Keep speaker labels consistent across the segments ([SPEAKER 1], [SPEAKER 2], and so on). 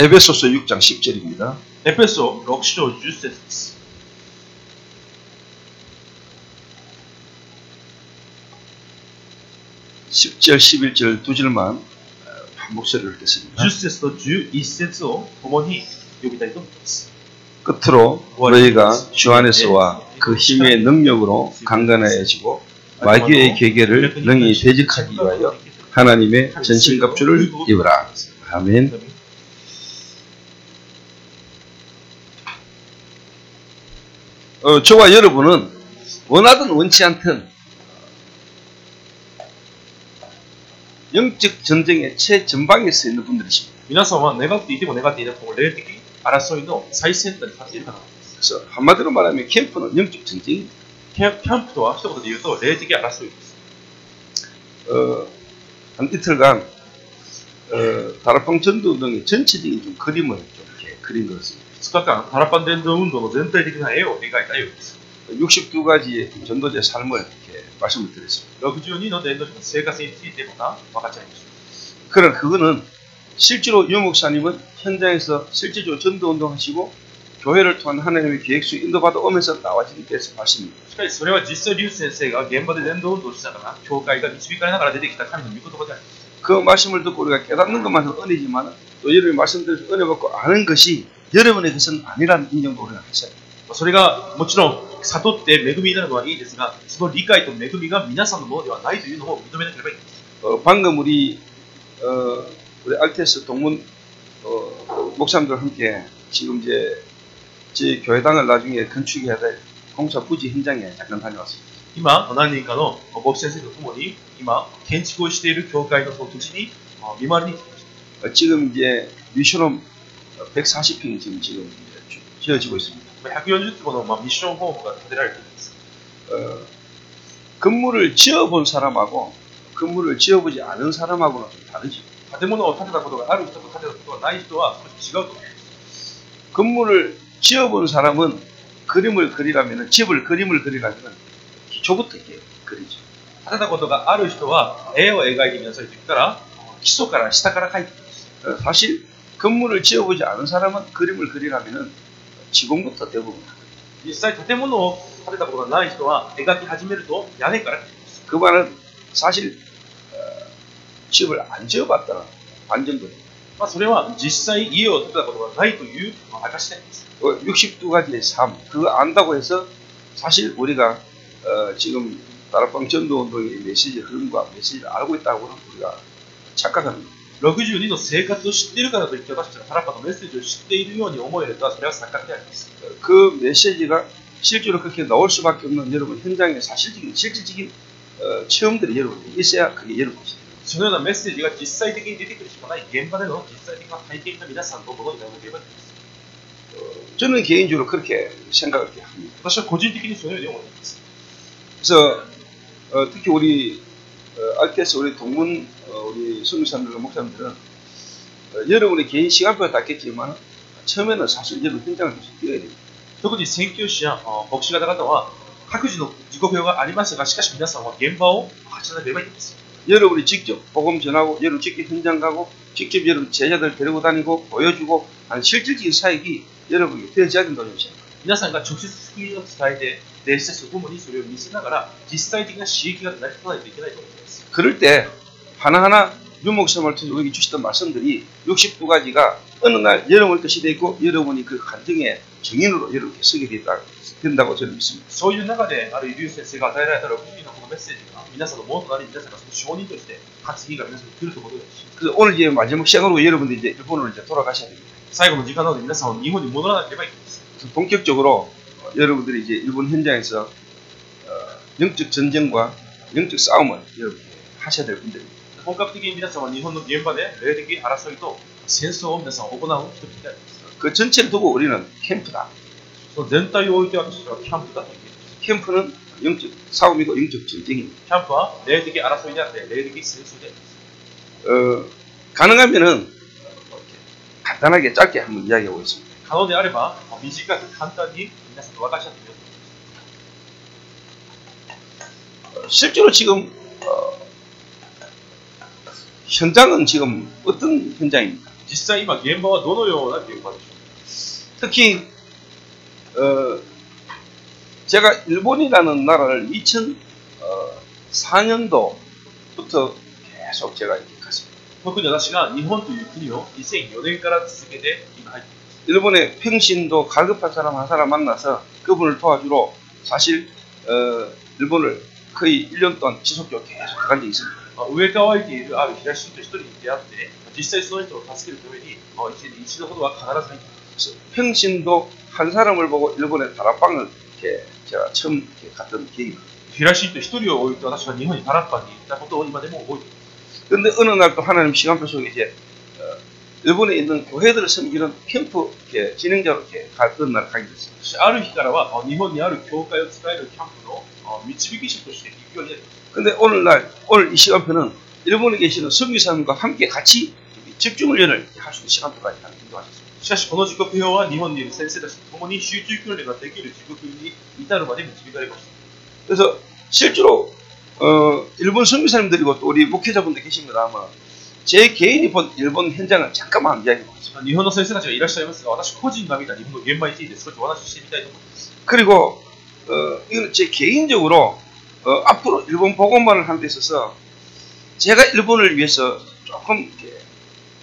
[SPEAKER 1] 에베소서 6장 10절입니다.
[SPEAKER 2] 에베소 럭시오 주세스
[SPEAKER 1] 십0절 11절 두 절만 어, 목소리를 읽겠습니다.
[SPEAKER 2] 주세서 주 이세서 어머니 여기다 이거
[SPEAKER 1] 끝으로 너희가 네, 주 안에서와 네, 네. 그 힘의 능력으로 강건해지고 마귀의 계계를 능히 대적하기 위하여 하나님의 전신갑주를 입으라. 아멘. 어, 저와 여러분은 원하든 원치 않든 영적 전쟁의 최전방에 서 있는 분들이십니다.
[SPEAKER 2] 皆さんは願っていても願っていなくても霊的争いの最先端に立っている方なんです。
[SPEAKER 1] 그래서 한마디로 말하면 캠프는 영적 전쟁입니다.
[SPEAKER 2] キャンキャンプとは一言で言うと霊的争いです。
[SPEAKER 1] 어, 한 이틀간 어, 다락방 전도 등의 전체적인 좀 그림을 좀 이렇게 그린 것 같습니다.
[SPEAKER 2] 2日間、タラパン伝道運動の全体的な絵を描いたようです。
[SPEAKER 1] 62가지의 전도자의 삶을 이렇게 말씀을 드렸습니다.
[SPEAKER 2] 62の伝道者の生活についてまた分かっちゃいました。
[SPEAKER 1] 그러나 그거는 실제로 유 목사님은 현장에서 실제적으로 전도 운동하시고 교회를 통한 하나님의 계획 속에 인도받아 오면서 나와진 데서 말씀입니다.
[SPEAKER 2] しかしそれは実際、リュウ先生が現場で伝道運動をしながら、教会が導かれながら出てきた神の御言葉であります。
[SPEAKER 1] 그 말씀을 듣고 우리가 깨닫는 것만은 은혜지만 또 여러분이 말씀드려서 은혜 받고 아는 것이 여러분의 것은 아니라는 인정도 우리가 하셔야 돼요.
[SPEAKER 2] それがもちろん悟って恵みになるのはいいですが、その理解と恵みが皆さんのものではないというのを認めなければいけません。
[SPEAKER 1] 어, 방금 우리 어, 우리 알테스 동문 어, 목사님들 함께 지금 이제 제 교회당을 나중에 건축해야 될 공사 부지 현장에 잠깐 다녀왔습니다.
[SPEAKER 2] 今、何人かの牧師先生とともに、今、建築をしている教会のその土地にあ見回りに行ってきました。
[SPEAKER 1] 어, 지금 이제 미션홈 140평이 지금 지금 이제 주- 지어지고 있습니다.
[SPEAKER 2] まあ140坪のまあミッションホームが建てられています。
[SPEAKER 1] 어, 건물을 지어본 사람하고 건물을 지어보지 않은 사람하고는 좀 다르죠.
[SPEAKER 2] 建物を建てたことがある人と建てたことがない人は少し違うと思います。
[SPEAKER 1] 건물을 지어본 사람은 그림을 그리라면 집을 그림을 그리라면 기초부터 이렇게 그리죠.
[SPEAKER 2] 建てたことがある人は絵を描いてみなさいと言ったら、基礎から下から描いていきます。
[SPEAKER 1] 어, 사실 건물을 지어보지 않은 사람은 그림을 그리라면 지붕부터 대부분 다 그려요.
[SPEAKER 2] 実際建物を建てたことがない人は描き始めると屋根から描きます。
[SPEAKER 1] 그 말은 사실 어, 집을 안 지어봤다는 반증거예요.
[SPEAKER 2] まあ、それは実際家を建てたことがないというまあ証であります。
[SPEAKER 1] 어, 62가지의 삶 그거 안다고 해서 사실 우리가 어, 지금 다락방 전도운동의 메시지 흐름과 메시지를 알고 있다고는 우리가 착각하는 거예요.
[SPEAKER 2] 62の生活を知っているからといって私たちがタラッパのメッセージを知っているように思えるとはそれは錯覚であります。
[SPEAKER 1] 어, 그 메시지가 실제로 그렇게 나올 수밖에 없는 여러분 현장의 사실적인 실질적인 어, 체험들이 여러분이 있어야 그게 여러분 것이에요.
[SPEAKER 2] そのようなメッセージが実際的に出てくるしかない現場での実際的な体験が皆さんのものにならなければいけません。
[SPEAKER 1] 저는 개인적으로 그렇게 생각을 이렇게 합니다.
[SPEAKER 2] 私は個人的にそのように思っています。
[SPEAKER 1] 그래서 어, 특히 우리 어, 알케스 우리 동문 어, 우리 성교사님들과 목사님들은 어, 여러분의 개인 시간표가 닿겠지만 처음에는 사실 여러분 현장을 계속 뛰어야 됩니다.
[SPEAKER 2] 特に宣教師やあ牧師方々は各自の自己表がありますが、しかし皆さんは現場を走らなければいけません。
[SPEAKER 1] 여러분이 직접 복음 전하고 여러분 직접 현장 가고 직접 여러분 제자들 데리고 다니고 보여주고 하는 실질적인 사역이 여러분이 되어져야 된다고 저는 생각합니다.
[SPEAKER 2] 皆さんが直接福音を伝えて、 弟子たちと共にそれを見せながら、実際的な刺激が成り立たないといけないと思います。
[SPEAKER 1] 그럴 때 하나하나 유목사님을 통해서 우리에게 주셨던 말씀들이 62가지가 어느 날 여러분의 것이 되고 여러분이 그 간증의 증인으로 여러분께 서게 됐다, 된다고 저는 믿습니다.
[SPEAKER 2] そういう中で、ある劉先生が与えられた60のこのメッセージが、皆さんのものとなり、皆さんがその証人として、発議が皆さんに来るということですし、
[SPEAKER 1] 그래서 오늘 이제 마지막 시간으로 여러분들이 이제 일본으로 이제 돌아가셔야 됩니다.
[SPEAKER 2] 最後の時間なので皆さんは日本に戻らなければいけません。
[SPEAKER 1] 그래서 본격적으로 어, 여러분들이 이제 일본 현장에서 어, 영적 전쟁과 영적 싸움을 여러분 하셔야 될 분들입니다.
[SPEAKER 2] 本格的に皆さんは日本の現場で霊的争いと戦争を皆さん行う人々であります。
[SPEAKER 1] 그 전체를 두고 우리는 캠프다.
[SPEAKER 2] その全体を置いて私たちはキャンプだと言っています。
[SPEAKER 1] 캠프는 영적 싸움이고 영적 전쟁입니다.
[SPEAKER 2] キャンプは霊的争いであって、霊的戦争であります。
[SPEAKER 1] 어, 가능하면은 어, 이렇게 간단하게 짧게 한번 이야기하고 있습니다.
[SPEAKER 2] 可能であれば、短く簡単に 皆さんと分かち合ってみようと思います。
[SPEAKER 1] 어, 실제로 지금 어, 현장은 지금 어떤 현장입니까?
[SPEAKER 2] 実際今現場はどのような現場でしょ
[SPEAKER 1] 특히 어, 제가 일본이라는 나라를 2004년도부터 계속 제가 이렇게 갔습니다.
[SPEAKER 2] う特に私が日本という国を2004年から続けて今入っています
[SPEAKER 1] 일본의 평신도 갈급한 사람 한 사람 만나서 그분을 도와주러 사실 어, 일본을 거의 1년 동안 지속적으로 계속 간 적이 있습니다.
[SPEAKER 2] まあ植え替わっているある東人一人に出会って実際その人を助けるためにまあ一年に一度ほどは必ず入っています
[SPEAKER 1] 그래서 평신도 한 사람을 보고 일본의 다락방을 이렇게 제가 처음 이렇게 갔던 기억이 납니다.
[SPEAKER 2] 東人一人を置いて私は日本にタラッパンに行ったことを今でも覚えています
[SPEAKER 1] 그런데 어느 날 또 하나님 시간표 속에 이제 어, 일본에 있는 교회들을 섬기는 캠프 이렇게 진행자로 이렇게 갔던 날 가게 됐습니다.
[SPEAKER 2] そしてある日からはあ日本にある教会を使えるキャンプのあ導き師として行くようになりました
[SPEAKER 1] 근데 오늘날 오늘 이 시간표는 일본에 계시는 선교사님과 함께 같이 집중 훈련을 할 수 있는 시간표까지 하는 인도하셨습니다.
[SPEAKER 2] しかしこの時刻表は日本にいる先生たちと共に集中訓練ができる時刻に至るまで導かれました
[SPEAKER 1] 그래서 실제로 어, 일본 선교사님들이고 또 우리 목회자분들 계십니다만 제 개인이 본 일본 현장을 잠깐만 이야기해 보겠습니다.
[SPEAKER 2] 日本の先生たちがいらっしゃいますが私個人が見た日本の現場について少しお話ししてみたいと思います
[SPEAKER 1] 그리고 어, 이건 제 개인적으로 어, 앞으로 일본 복음만을 하는 데 있어서 제가 일본을 위해서 조금 이렇게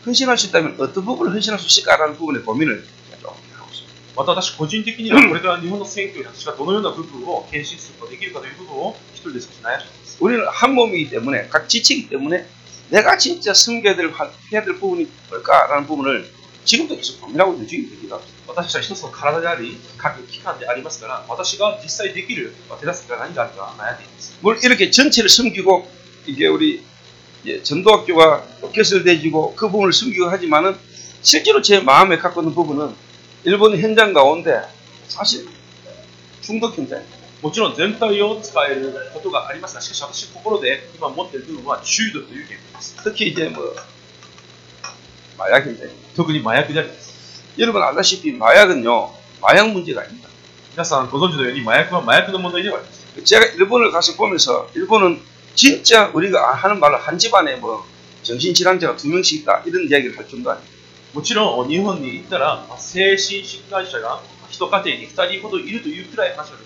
[SPEAKER 1] 헌신할 수 있다면 어떤 부분을 헌신할 수 있을까라는 부분에 고민을 제가 조금 하고 있습니다.
[SPEAKER 2] また私個人的にはこれから日本の選挙に私がどのような部分を献身することができるかという部分を一人で少し悩んでいます
[SPEAKER 1] 우리는 한 몸이기 때문에 각 지체이기 때문에 내가 진짜 섬겨야 될, 해야 될 부분이 뭘까라는 부분을 지금도 계속 고민하고 있는 중이기도 합니다.
[SPEAKER 2] 私たちは一つの体であり各機関でありますから私が実際できる手助けが何があるか悩んでいます
[SPEAKER 1] 뭘 이렇게 전체를 섬기고 이게 우리 예, 전도학교가 또 개설되지고 그 부분을 섬기고 하지만은 실제로 제 마음에 갖고 있는 부분은 일본 현장 가운데 사실 중독 현장입니다.
[SPEAKER 2] もちろん全体を使えることがありますがしかし私心で今持っている部分は中毒という現象です
[SPEAKER 1] 특히 이제 뭐 마약 현장.
[SPEAKER 2] 特に麻薬であります
[SPEAKER 1] 여러분 알다시피 마약은요 마약 문제가 아닙니다.
[SPEAKER 2] 皆さんご存知のように麻薬は麻薬の問題ではあります
[SPEAKER 1] 제가 일본을 가서 보면서 일본은 진짜 우리가 하는 말로 한 집안에 뭐 정신질환자가 두 명씩 있다 이런 이야기를 할 정도 아니에요.
[SPEAKER 2] もちろん日本に行ったらまあ精神疾患者が一家庭に2人ほどいるというくらい話ができます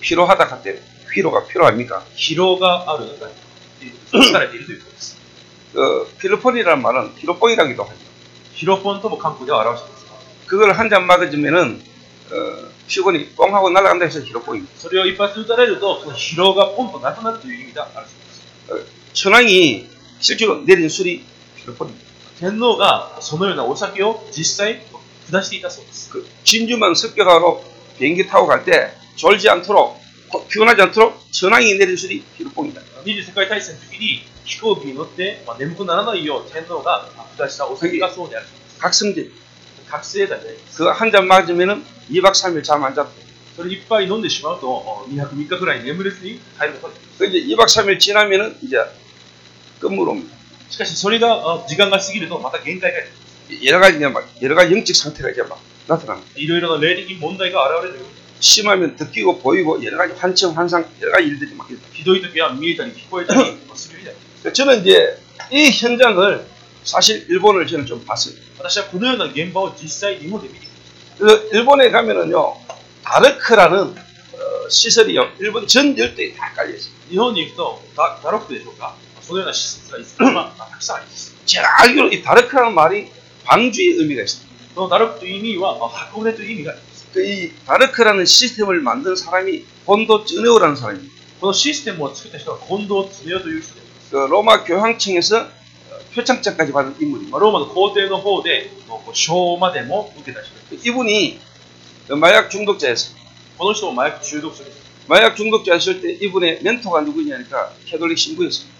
[SPEAKER 1] 피로하다 할 때 휘로가 필요합니까?
[SPEAKER 2] 疲労がある中に疲れているということです
[SPEAKER 1] 그 필로폰이란 말은 피로뽕이라기도 하죠.
[SPEAKER 2] ヒロポンとも韓国では表しています
[SPEAKER 1] 그걸 한 잔 맞으면은 어, 피곤이 뽕하고 날아간다 해서 피로뽕입니다.
[SPEAKER 2] それを一発打たれるとその疲労がポンとなくなるという意味があるそうです
[SPEAKER 1] 천황이 실제로 내린 술이 피로폰입니다.
[SPEAKER 2] 天皇がそのようなお酒を実際下していたそうです
[SPEAKER 1] 그 진주만 습격하러 비행기 타고 갈 때 졸지 않도록 고- 피곤하지 않도록 천황이 내린 술이 피로뽕이다.
[SPEAKER 2] 二次世界大戦の時に飛行機に乗って、まあ、眠くならないよう天皇が下したお酒がそうである
[SPEAKER 1] 각성제.
[SPEAKER 2] 覚醒剤であります
[SPEAKER 1] 그거 한 잔 맞으면은 2박 3일 잠 안 잤대.
[SPEAKER 2] それいっぱい飲んでしまうと2泊3日くらい眠れずに帰ることができま
[SPEAKER 1] 그 이제 2박 3일 지나면은 이제 끝물 옵니다.
[SPEAKER 2] すしかしそれがあ時間が過ぎるとまた限界がある
[SPEAKER 1] 여러 가지 이제 막 여러 가지 영적 상태가 이제 막 나타납니다.
[SPEAKER 2] いろいろな霊的問題が現れるように
[SPEAKER 1] 심하면 듣기고 보이고 여러 가지 환청, 환상 여러 가지 일들이 막
[SPEAKER 2] 일어나. 기도에 듣기야 미에다니 기뻐에 다니
[SPEAKER 1] 맞습니다. 저는 이제 이 현장을 사실 일본을 저는 좀 봤어요.
[SPEAKER 2] 사실 그녀는 옌바오 지사의
[SPEAKER 1] 이모입니다. 일본에 가면은요 다르크라는 어, 시설이요 일본 전 열대에 다 깔려 있어요.
[SPEAKER 2] 일본도 다다르크대죠가 소련의 시설가 있지만 항상
[SPEAKER 1] 제가 알기로 이 다르크라는 말이 방주의 의미가 있습니다.
[SPEAKER 2] 또 다르크도 의미와 학군의 의미가 있어요. という意味があります
[SPEAKER 1] 그 이 다르크라는 시스템을 만든 사람이 본도 쯔네오라는 사람입니다.
[SPEAKER 2] このシステムを作った人は近藤恒夫という人で
[SPEAKER 1] 그 로마 교황청에서 어, 표창장까지 받은 인물입니다.
[SPEAKER 2] まあローマの皇帝の方でもうこう賞までも受けた人です
[SPEAKER 1] 이분이 그 마약 중독자였어요.
[SPEAKER 2] この人も麻薬中毒者です
[SPEAKER 1] 마약 중독자였을 때 이분의 멘토가 누구냐니까 캐톨릭 신부였습니다.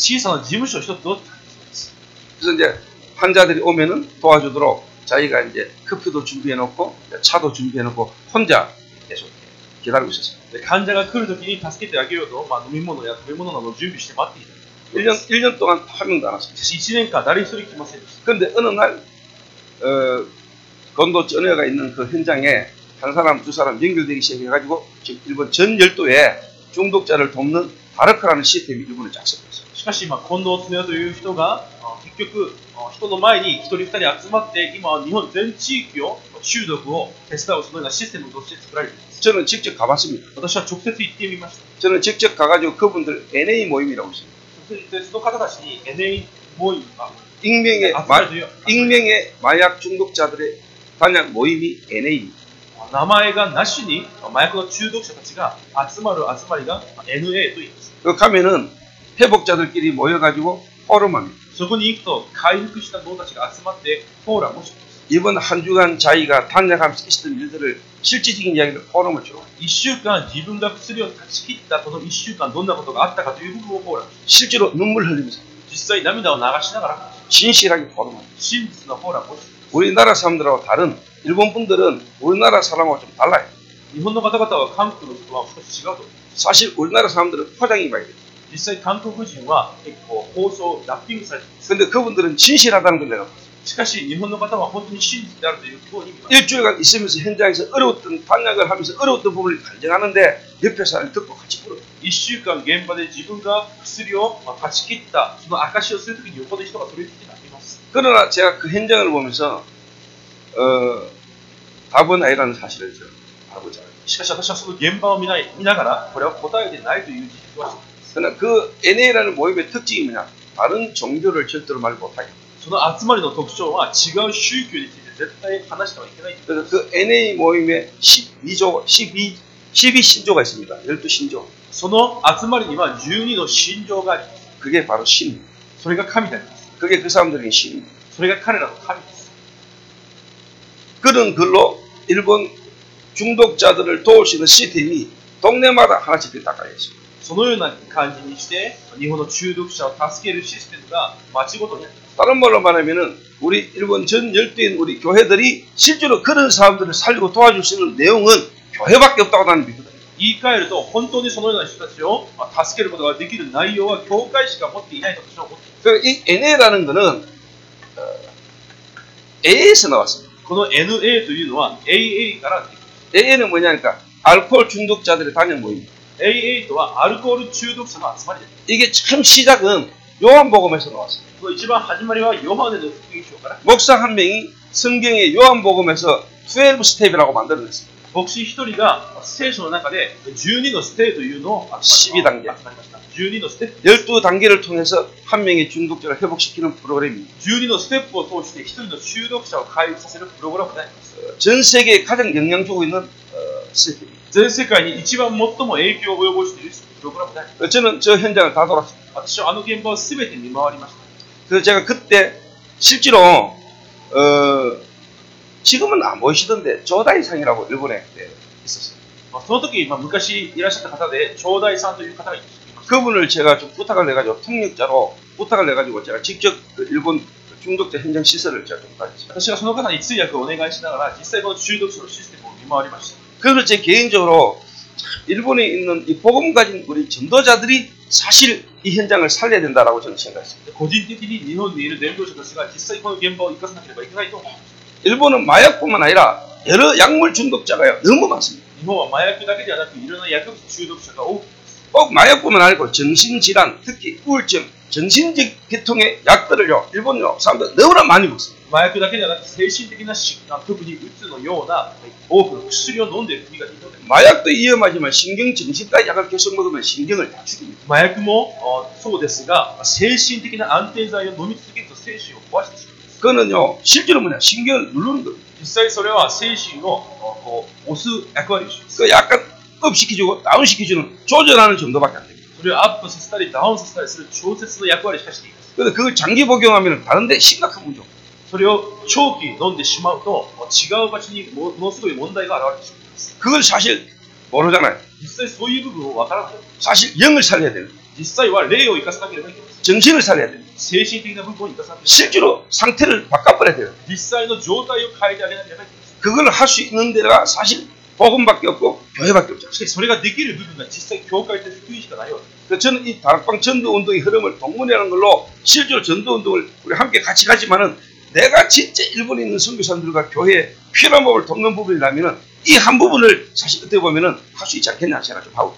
[SPEAKER 2] 지휘사는 집을 쉬어서 또
[SPEAKER 1] 그래서 이제 환자들이 오면은 도와주도록 자기가 이제 커피도 준비해 놓고 차도 준비해 놓고 혼자 계속 기다리고 있었어요.
[SPEAKER 2] 환자가 그를 듣기 다스케 대학교도 마노미모노야 도미모노나도 준비시켜 맞디.
[SPEAKER 1] 1년 1년 동안 한 명도 안 왔습니다.
[SPEAKER 2] 1년간 다리 소리 키마세요.
[SPEAKER 1] 그런데 어느 날 어, 건도 전해가 있는 그 현장에 한 사람 두 사람 연결되기 시작해 가지고 지금 일본 전 열도에 중독자를 돕는 다르크라는 시스템이 일본에 작성됐어요.
[SPEAKER 2] しかし今近藤恒夫という人があ結局あ人の前に1人2人集まって今は日本全地域を中毒を手伝うそのようなシステムとして作られています
[SPEAKER 1] 저는 직접 가봤습니다.
[SPEAKER 2] 私は直接行ってみました
[SPEAKER 1] 저는 직접 가가지고 그분들 NA 모임이라고 있습니다.
[SPEAKER 2] 直接行ってその方たちに NA モイあ
[SPEAKER 1] 익명의,
[SPEAKER 2] 集ま
[SPEAKER 1] 마,
[SPEAKER 2] るという
[SPEAKER 1] 익명의 마약 중독자들의 단약 모임이 NA입니다.
[SPEAKER 2] 名前가 나시니 마약과 중독자たち가 아스마르 아스마리가 NA에 또 있습니다.
[SPEAKER 1] 그 가면은 회복자들끼리 모여가지고 포럼합니다.
[SPEAKER 2] 저분이行くと 回復した 노다치가 集まって 포럼을 시킵니다.
[SPEAKER 1] 이번 한 주간 자기가 단약하면서 있었던 일들을 실질적인 이야기를 포럼을 주로.
[SPEAKER 2] 1주간 자기가薬を 断ち切ったこの 1週間 어떤 것이 있었다 という 부분을 포럼.
[SPEAKER 1] 실제로 눈물 흘리면서.
[SPEAKER 2] 実際涙を流しながら.
[SPEAKER 1] 진실하게 포럼합니다.
[SPEAKER 2] 진실한 포럼을.
[SPEAKER 1] 우리나라 사람들하고 다른 일본 분들은 우리나라 사람하고 좀 달라요.
[SPEAKER 2] 일본 도 갔다 갔다가 한국도 와 시가도.
[SPEAKER 1] 사실 우리나라 사람들은 포장이 많이 돼.
[SPEAKER 2] 일단 한국인과 있고 호소 납빙사.
[SPEAKER 1] 근데 그분들은 진실하다는 걸 내가 봤어.
[SPEAKER 2] 사실 일본 갔다 와 호텔이 신이라도
[SPEAKER 1] 일주일간 있으면서 현장에서 어려웠던 방역을 하면서 어려웠던 부분을 간증하는데 옆에 사람이 듣고 같이 불어.
[SPEAKER 2] 1週間 현장에 자신과 약을 같이 깼다. 그 아카시오 쓸 때는 요거도 시도가 들어있지 않습니다.
[SPEAKER 1] 그러나 제가 그 현장을 보면서 어, 답은 아니라는 사실을 제가 알고 잘.
[SPEAKER 2] しかし私はその現場を見ない見ながらこれは答えでないという事実は知っています
[SPEAKER 1] 그러나 그 NA라는 모임의 특징이 뭐냐? 다른 종교를 절대로 말 못하게.
[SPEAKER 2] その集まりの特徴は違う宗教について絶対話してはいけないという
[SPEAKER 1] 그래서 그 NA 모임에 12조, 12, 12신조가 있습니다. 12신조.
[SPEAKER 2] その集まりには12の信条があります
[SPEAKER 1] 그게 바로 신.
[SPEAKER 2] それが神であります
[SPEAKER 1] 그게 그 사람들의 신.
[SPEAKER 2] それが彼らの神です
[SPEAKER 1] 그런 글로 일본 중독자들을 도울 수 있는 시스템이 동네마다 하나씩 닦아야 있습니다.
[SPEAKER 2] そのような感じにして日本の中毒者を助けるシステムが町ごとにあります
[SPEAKER 1] 다른 말로 말하면은 우리 일본 전 열두인 우리 교회들이 실제로 그런 사람들을 살리고 도와줄 수 있는 내용은 교회밖에 없다고 나는 믿거든요.
[SPEAKER 2] 言い換えると本当にそのような人たちをまあ助けることができる内容は教会しか持っていないと私は思っています
[SPEAKER 1] 그 이 NA라는 거는 어, A에서 나왔습니다.
[SPEAKER 2] この NA というのは AA から出てきます
[SPEAKER 1] A는 뭐냐니까 알코올 중독자들의 단연 모임.
[SPEAKER 2] AA とはアルコール中毒者の集まりです。
[SPEAKER 1] 이게 참 시작은 요한복음에서 나왔습니다.
[SPEAKER 2] この一番始まりはヨハネの福音書から
[SPEAKER 1] 목사 한 명이 성경의 요한복음에서 12 스텝이라고 만들어냈습니다.
[SPEAKER 2] 牧師一人が聖書の中で12のステーというのを集
[SPEAKER 1] 12단계
[SPEAKER 2] まりました。12のステップ
[SPEAKER 1] 12단계를 통해서 한 명의 중독자를 회복시키는 프로그램입니다.
[SPEAKER 2] 12のステップを通して一人の中毒者を回復させるプログラムであります。
[SPEAKER 1] 전 세계에 가장 영향 주고 있는 어, 시스템입니다.
[SPEAKER 2] 全世界に一番最も影響を及ぼしているプログラムであります。
[SPEAKER 1] 어, 저는 저 현장을 다 돌았습니다.
[SPEAKER 2] 私はあの現場を全て見回りました。
[SPEAKER 1] 그래서 제가 그때 실제로 어, 지금은 안 보이시던데 조다이상이라고 일본에 그때 있었어요.
[SPEAKER 2] まあ、その時、まあ、昔いらっしゃった方で、長大さんという方がいました。
[SPEAKER 1] 그분을 제가 좀 부탁을 해가지고 통역자로 부탁을 해가지고 제가 직접 그 일본 중독자 현장 시설을 제가 좀 다녔어요.
[SPEAKER 2] 私がその方に通訳をお願いしながら、実際この中毒者のシステムを見回りました。
[SPEAKER 1] 그래서 제 개인적으로 일본에 있는 이 복음 가진 우리 전도자들이 사실 이 현장을 살려야 된다라고 저는 생각했습니다.
[SPEAKER 2] 個人的に日本にいる伝道者たちが実際この現場を生かさなければ いけないと思います。
[SPEAKER 1] 일본은 마약뿐만 아니라 여러 약물 중독자가 너무 많습니다.
[SPEAKER 2] 日本は麻薬だけではなく、いろんな薬物中毒者が多くいます。
[SPEAKER 1] 꼭 마약뿐만 아니고 정신질환, 특히 우울증, 정신적 계통의 약들을요 일본요 사람들 너무나 많이 먹습니다.
[SPEAKER 2] 麻薬だけではなく精神的な疾患特にうつのような多くの薬を飲んでいる国が日本です
[SPEAKER 1] 마약도 위험하지만 신경 정신과의 약을 계속 먹으면 신경을 다 죽입니다.
[SPEAKER 2] 麻薬もあそうですが精神的な安定剤を飲み続けると精神を壊してしまいます
[SPEAKER 1] 그거는요 실제로 뭐냐 신경을 누르는 겁니다.
[SPEAKER 2] 実際それは精神をあこう押す役割をします
[SPEAKER 1] 그 약간 업시켜주고 다운시켜주는 조절하는 정도밖에 안 됩니다.
[SPEAKER 2] それをアップさせたりダウンさせたりする調節の役割しかしています
[SPEAKER 1] 그런데 그걸 장기 복용하면 다른데 심각한 문제.
[SPEAKER 2] それを長期飲んでしまうと違う場所にもものすごい問題が現れてしまいます
[SPEAKER 1] 그걸 사실 모르잖아요.
[SPEAKER 2] 実際そういう部分をわからない
[SPEAKER 1] 사실 영을 살려야 돼요.
[SPEAKER 2] 実際は霊を生かさなければいけません
[SPEAKER 1] 정신을 살려야 돼요.
[SPEAKER 2] 精神的な部分を生かさなければ
[SPEAKER 1] 실제로 상태를 바꿔버려야 돼요.
[SPEAKER 2] 実際の状態を変えてあげなければいけません
[SPEAKER 1] 그걸 할 수 있는 데가 사실 복음밖에 없고 교회밖에 없죠.
[SPEAKER 2] しかしそれができる部分が実際教会と福音しかないわけです
[SPEAKER 1] 그래서 저는 이 다락방 전도 운동의 흐름을 동문회라는 걸로 실제로 전도 운동을 우리 함께 같이 가지만은 내가 진짜 일본에 있는 선교사님들과 교회에 필요한 법을 돕는 부분이라면은 이 한 부분을 사실 어떻게 보면은 할 수 있지 않겠냐 생각 좀 하고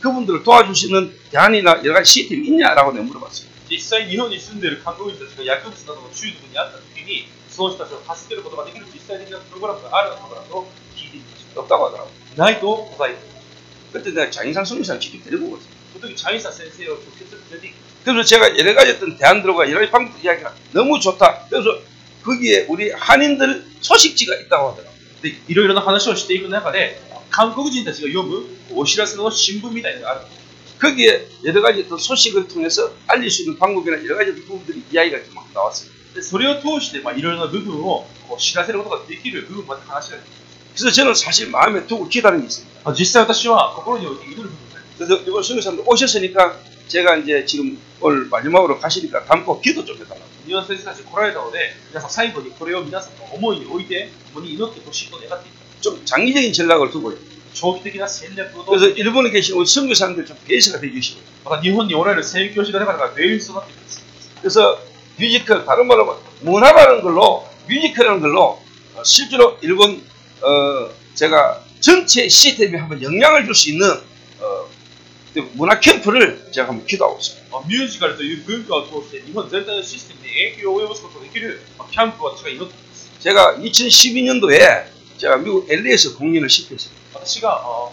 [SPEAKER 1] 그분들을 도와주시는 대안이나 여러 가지 시스템이 있냐라고 내가 물어봤어요.
[SPEAKER 2] 実際日本に住んでいる韓国人たちが薬物などの中毒にあった時にその人たちを助けることができる実際的なプログラムがあるのかと聞いてみまし
[SPEAKER 1] 없다고 하더라고요.
[SPEAKER 2] たないと答えています
[SPEAKER 1] 그때 내가 장인상 선교사를 직접 데리고 갔어요.
[SPEAKER 2] その時チャイサ先生を直接連れて行きまし
[SPEAKER 1] 그래서 제가 여러 가지 어떤 대안들과 여러 가지 방법 이야기가 너무 좋다. 그래서 거기에 우리 한인들 소식지가 있다고 하더라고요.
[SPEAKER 2] たでいろいろな話をしていく中で 韓国人たちが読むお知らせの新聞みたいなのがあるんです
[SPEAKER 1] 거기에 여러 가지 어떤 소식을 통해서 알릴 수 있는 방법이나 여러 가지 부분들이 이야기가 좀 막 나왔어요.
[SPEAKER 2] でそれを通してまあいろいろな部分をこう知らせることができる部分まで話ができます
[SPEAKER 1] 그래서 저는 사실 마음에 두고 기다리는 게 있습니다.
[SPEAKER 2] あ実際私は心に置いて祈る部分があります
[SPEAKER 1] 그래서 이번 선교사님들 오셨으니까 제가 이제 지금 오늘 마지막으로 가시니까 담고 기도 좀 해달라고.
[SPEAKER 2] 日本先生たち来られたので皆さん最後にこれを皆さんの思いに置いて共に祈ってほしいと願っています
[SPEAKER 1] 좀 장기적인 전략을 두고요.
[SPEAKER 2] 長期的な戦略をと
[SPEAKER 1] 그래서 일본에 계신 우리 선교사님들 좀 베이스가 되주시고
[SPEAKER 2] また日本におられる宣教師の方々がベースとなっています
[SPEAKER 1] 그래서 뮤지컬 다른 말로 하면 문화라는 걸로 뮤지컬이라는 걸로 어, 실제로 일본 어, 제가 전체 시스템에 한번 영향을 줄 수 있는 어, 그 문화 캠프를 제가 한번 기도하고 있습니다.
[SPEAKER 2] まあミュージカルという文化を通して日本全体のシステムに影響を及ぼすことができる、まあキャンプを私が祈っています
[SPEAKER 1] 제가 2012년도에 제가 미국 LA에서 공연을 시켰어요.
[SPEAKER 2] 私があ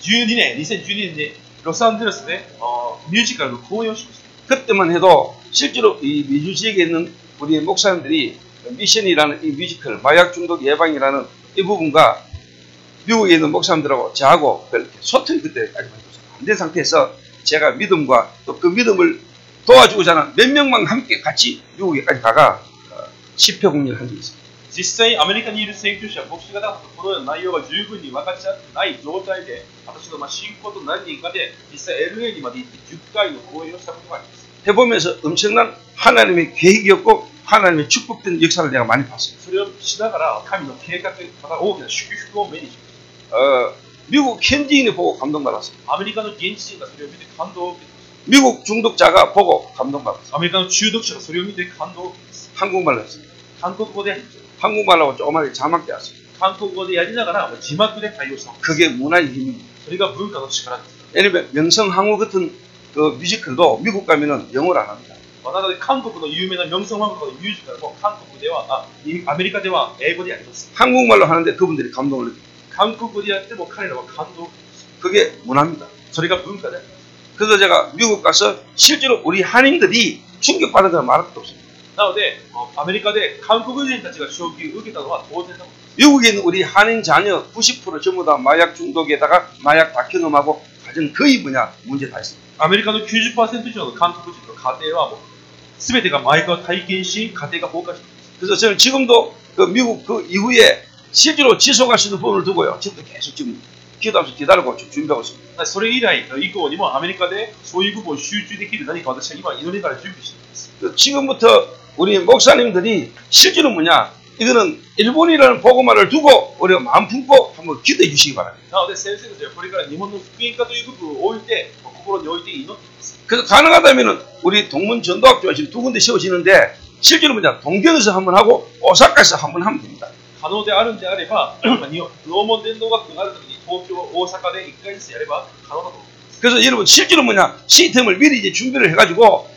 [SPEAKER 2] 12年2012年にロサンゼルスであミュージカルの公演をしました
[SPEAKER 1] 그때만 해도 실제로 이 미주 지역에 있는 우리 목사님들이 미션이라는 이 뮤지컬 마약 중독 예방이라는 이 부분과 미국에 있는 목사님들하고 저하고 별 소통이 그때까지 안된 상태에서 제가 믿음과 또 그 믿음을 도와주고자 하는 몇 명만 함께 같이 미국에까지 가가 어, 10회 공연을 한 적이 있습니다.
[SPEAKER 2] 実際アメリカにいる宣教師や牧師方々とこのような内容が十分に分かち合ってない状態で私のまあ信仰と何人かで実際 LA にまで行って10回の講演をしたことがあります
[SPEAKER 1] 해보면서 엄청난 하나님의 계획이었고 하나님의 축복된 역사를 내가 많이 봤습니다.
[SPEAKER 2] それをしながら神の計画また大きな祝福を目にしまし
[SPEAKER 1] 어, 미국 현지인이 보고 감동받았습니다.
[SPEAKER 2] たアメリカの現地人がそれを見て感動を受けています
[SPEAKER 1] 미국 중독자가 보고 감동받았습니다.
[SPEAKER 2] アメリカの中毒者がそれを見て感動を受けています
[SPEAKER 1] 한국말로 했습니다.
[SPEAKER 2] 韓国語でやりました
[SPEAKER 1] 한국말로 조그맣게 자막되어 있습니다.
[SPEAKER 2] 한국어도 야지나가라, 뭐 지막들의 가요성.
[SPEAKER 1] 그게 문화의 힘입니다.
[SPEAKER 2] 우리가 문가도 시가라.
[SPEAKER 1] 예니베, 명성 항우 같은 그 뮤지컬도 미국 가면은 영어를 안 합니다.
[SPEAKER 2] 만화가 한국어도 유명한 명성 항우가 뮤지컬고 뭐 한국어 대화 아 아메리카 대화 에이버디 아니었어.
[SPEAKER 1] 한국말로 하는데 그분들이 감동을
[SPEAKER 2] 느끼. 한국 어디한테 뭐 칼이라고 감동.
[SPEAKER 1] 그게 문화입니다.
[SPEAKER 2] 저희가 문과다.
[SPEAKER 1] 그래서 제가 미국 가서 실제로 우리 한인들이 충격받은 사람 말할 것도 없습니다.
[SPEAKER 2] なのであアメリカで韓国人たちが衝撃を受けたのは当然なことです
[SPEAKER 1] 미국에 있는 우리 한인 자녀 90% 전부 다 마약 중독에다가 마약 다경험하고 가정 거의 뭐냐 문제 다 있습니다.
[SPEAKER 2] アメリカの90%以上の韓国人の家庭はもう全てが麻薬を体験し家庭が崩壊しています
[SPEAKER 1] 그래서 저는 지금도 그 미국 그 이후에 실제로 지속할 수 있는 부분을 두고요. 지금도 계속 지금 기도하면서 기다리고 지금 준비하고 있습니다.
[SPEAKER 2] だからそれ以来以降にもアメリカでそういう部分を集中できる何か私は今祈りながら準備しています
[SPEAKER 1] 그 지금부터 우리 목사님들이 실제로 뭐냐 이거는 일본이라는 복음화를 두고 우리가 마음 품고 한번 기도해 주시기 바랍니다.
[SPEAKER 2] なので先生たちはこれから日本の福音化という部分を置いて心に置いて祈っています。
[SPEAKER 1] 그래서 가능하다면은 우리 동문 전도학교가 지금 두 군데 세워지는데 실제로 뭐냐 동경에서 한번 하고 오사카에서 한번 하면 됩니다.
[SPEAKER 2] 可能であるんであれば、まあ日本農門伝道学校があるときに東京、大阪で1回ずつやれば可能だと思います。
[SPEAKER 1] 그래서 여러분 실제로 뭐냐 시스템을 미리 이제 준비를 해가지고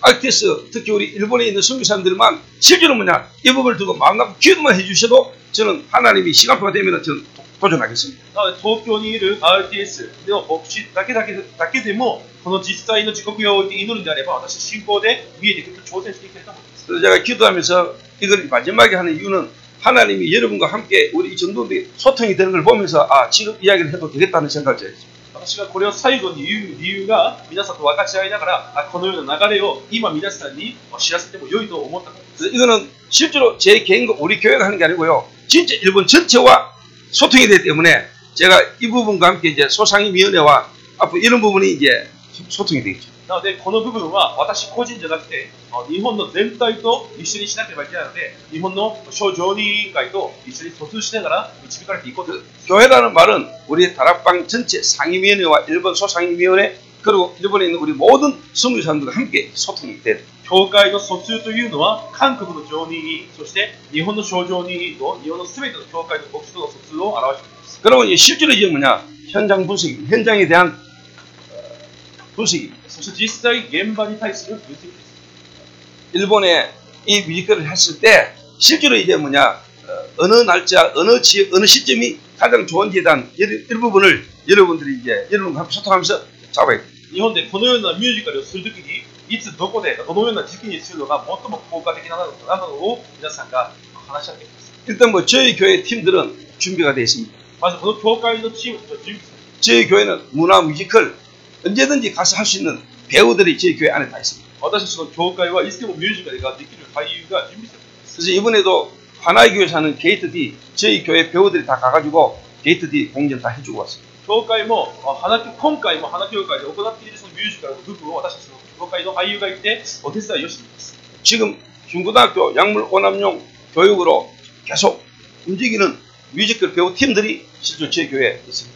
[SPEAKER 1] 알테스 특히 우리 일본에 있는 선교사님들만 실제로 뭐냐 이 부분을 두고 마음 갖고 기도만 해주셔도 저는 하나님이 시간표가 되면 저는 도- 도전하겠습니다.
[SPEAKER 2] なので東京にいる RTS の牧師だけだけだけでもこの実際の時刻を置いて祈るんであれば私信仰で見えてくると挑戦していきたいと思います。
[SPEAKER 1] 그래서 제가 기도하면서 이걸 마지막에 하는 이유는 하나님이 여러분과 함께 우리 이 정도들이 소통이 되는 걸 보면서 아 지금 이야기를 해도 되겠다는 생각을 했습니다.
[SPEAKER 2] 私がこれを最後に言う理由が皆さんと分かち合いながらあこのような流れを今皆さんに知らせても良いと思ったからです。
[SPEAKER 1] 그래서 이거는 실제로 제 개인과 우리 교회가 하는 게 아니고요. 진짜 일본 전체와 소통이 되기 때문에 제가 이 부분과 함께 이제 소상임위원회와 앞으로 이런 부분이 이제 소통이 되겠죠.
[SPEAKER 2] なのでこの部分は私個人じゃなくてあ日本の全体と一緒にしなければいけないので日本の省常任委員会と一緒に疎通しながら導かれていこうと思います
[SPEAKER 1] 교회라는 말은 우리 다락방 전체 상임위원회와 일본 소상임위원회 그리고 일본에 있는 우리 모든 선교사님들과 함께 소통이 돼요.
[SPEAKER 2] 教会の疎通というのは韓国の常任委員そして日本の省常任委員と日本の全ての教会の牧師との疎通を表しています
[SPEAKER 1] 그러면 이제 실제로 이제 뭐냐 현장 분析, 현장에 대한 어, 분析.
[SPEAKER 2] そして実際現場に対する分析です
[SPEAKER 1] 일본에 이 뮤지컬을 했을 때 실제로 이제 뭐냐 어, 어느 날짜, 어느 지역, 어느 시점이 가장 좋은지에 대한 일- 일부분을 여러분들이 이제 여러분과 함께 소통하면서 잡아야 돼요.
[SPEAKER 2] 日本でこのようなミュージカルをするときにいつどこでどのような時期にするのが最も効果的なのかなどを皆さんが話し合ってください
[SPEAKER 1] 일단 뭐 저희 교회 팀들은 준비가 되어 있습니다.
[SPEAKER 2] まずこの教会のチームと準備されています
[SPEAKER 1] 저희 교회는 문화 뮤지컬 언제든지 가서 할 수 있는 배우들이 저희 교회 안에 다 있습니다.
[SPEAKER 2] 私たちの教会はいつでもミュージカルができる俳優が準備されています
[SPEAKER 1] 그래서 이번에도 하나의 교회 사는 게이트 D 저희 교회 배우들이 다 가가지고 게이트 D 공연 다 해주고 왔습니다.
[SPEAKER 2] 教会もあ花今回も花教会で行っているそのミュージカルの部分を私たちの教会の俳優がいてお手伝いをしています
[SPEAKER 1] 지금 중고등학교 약물 오남용 교육으로 계속 움직이는 뮤지컬 배우 팀들이 실제 저희 교회에 있습니다.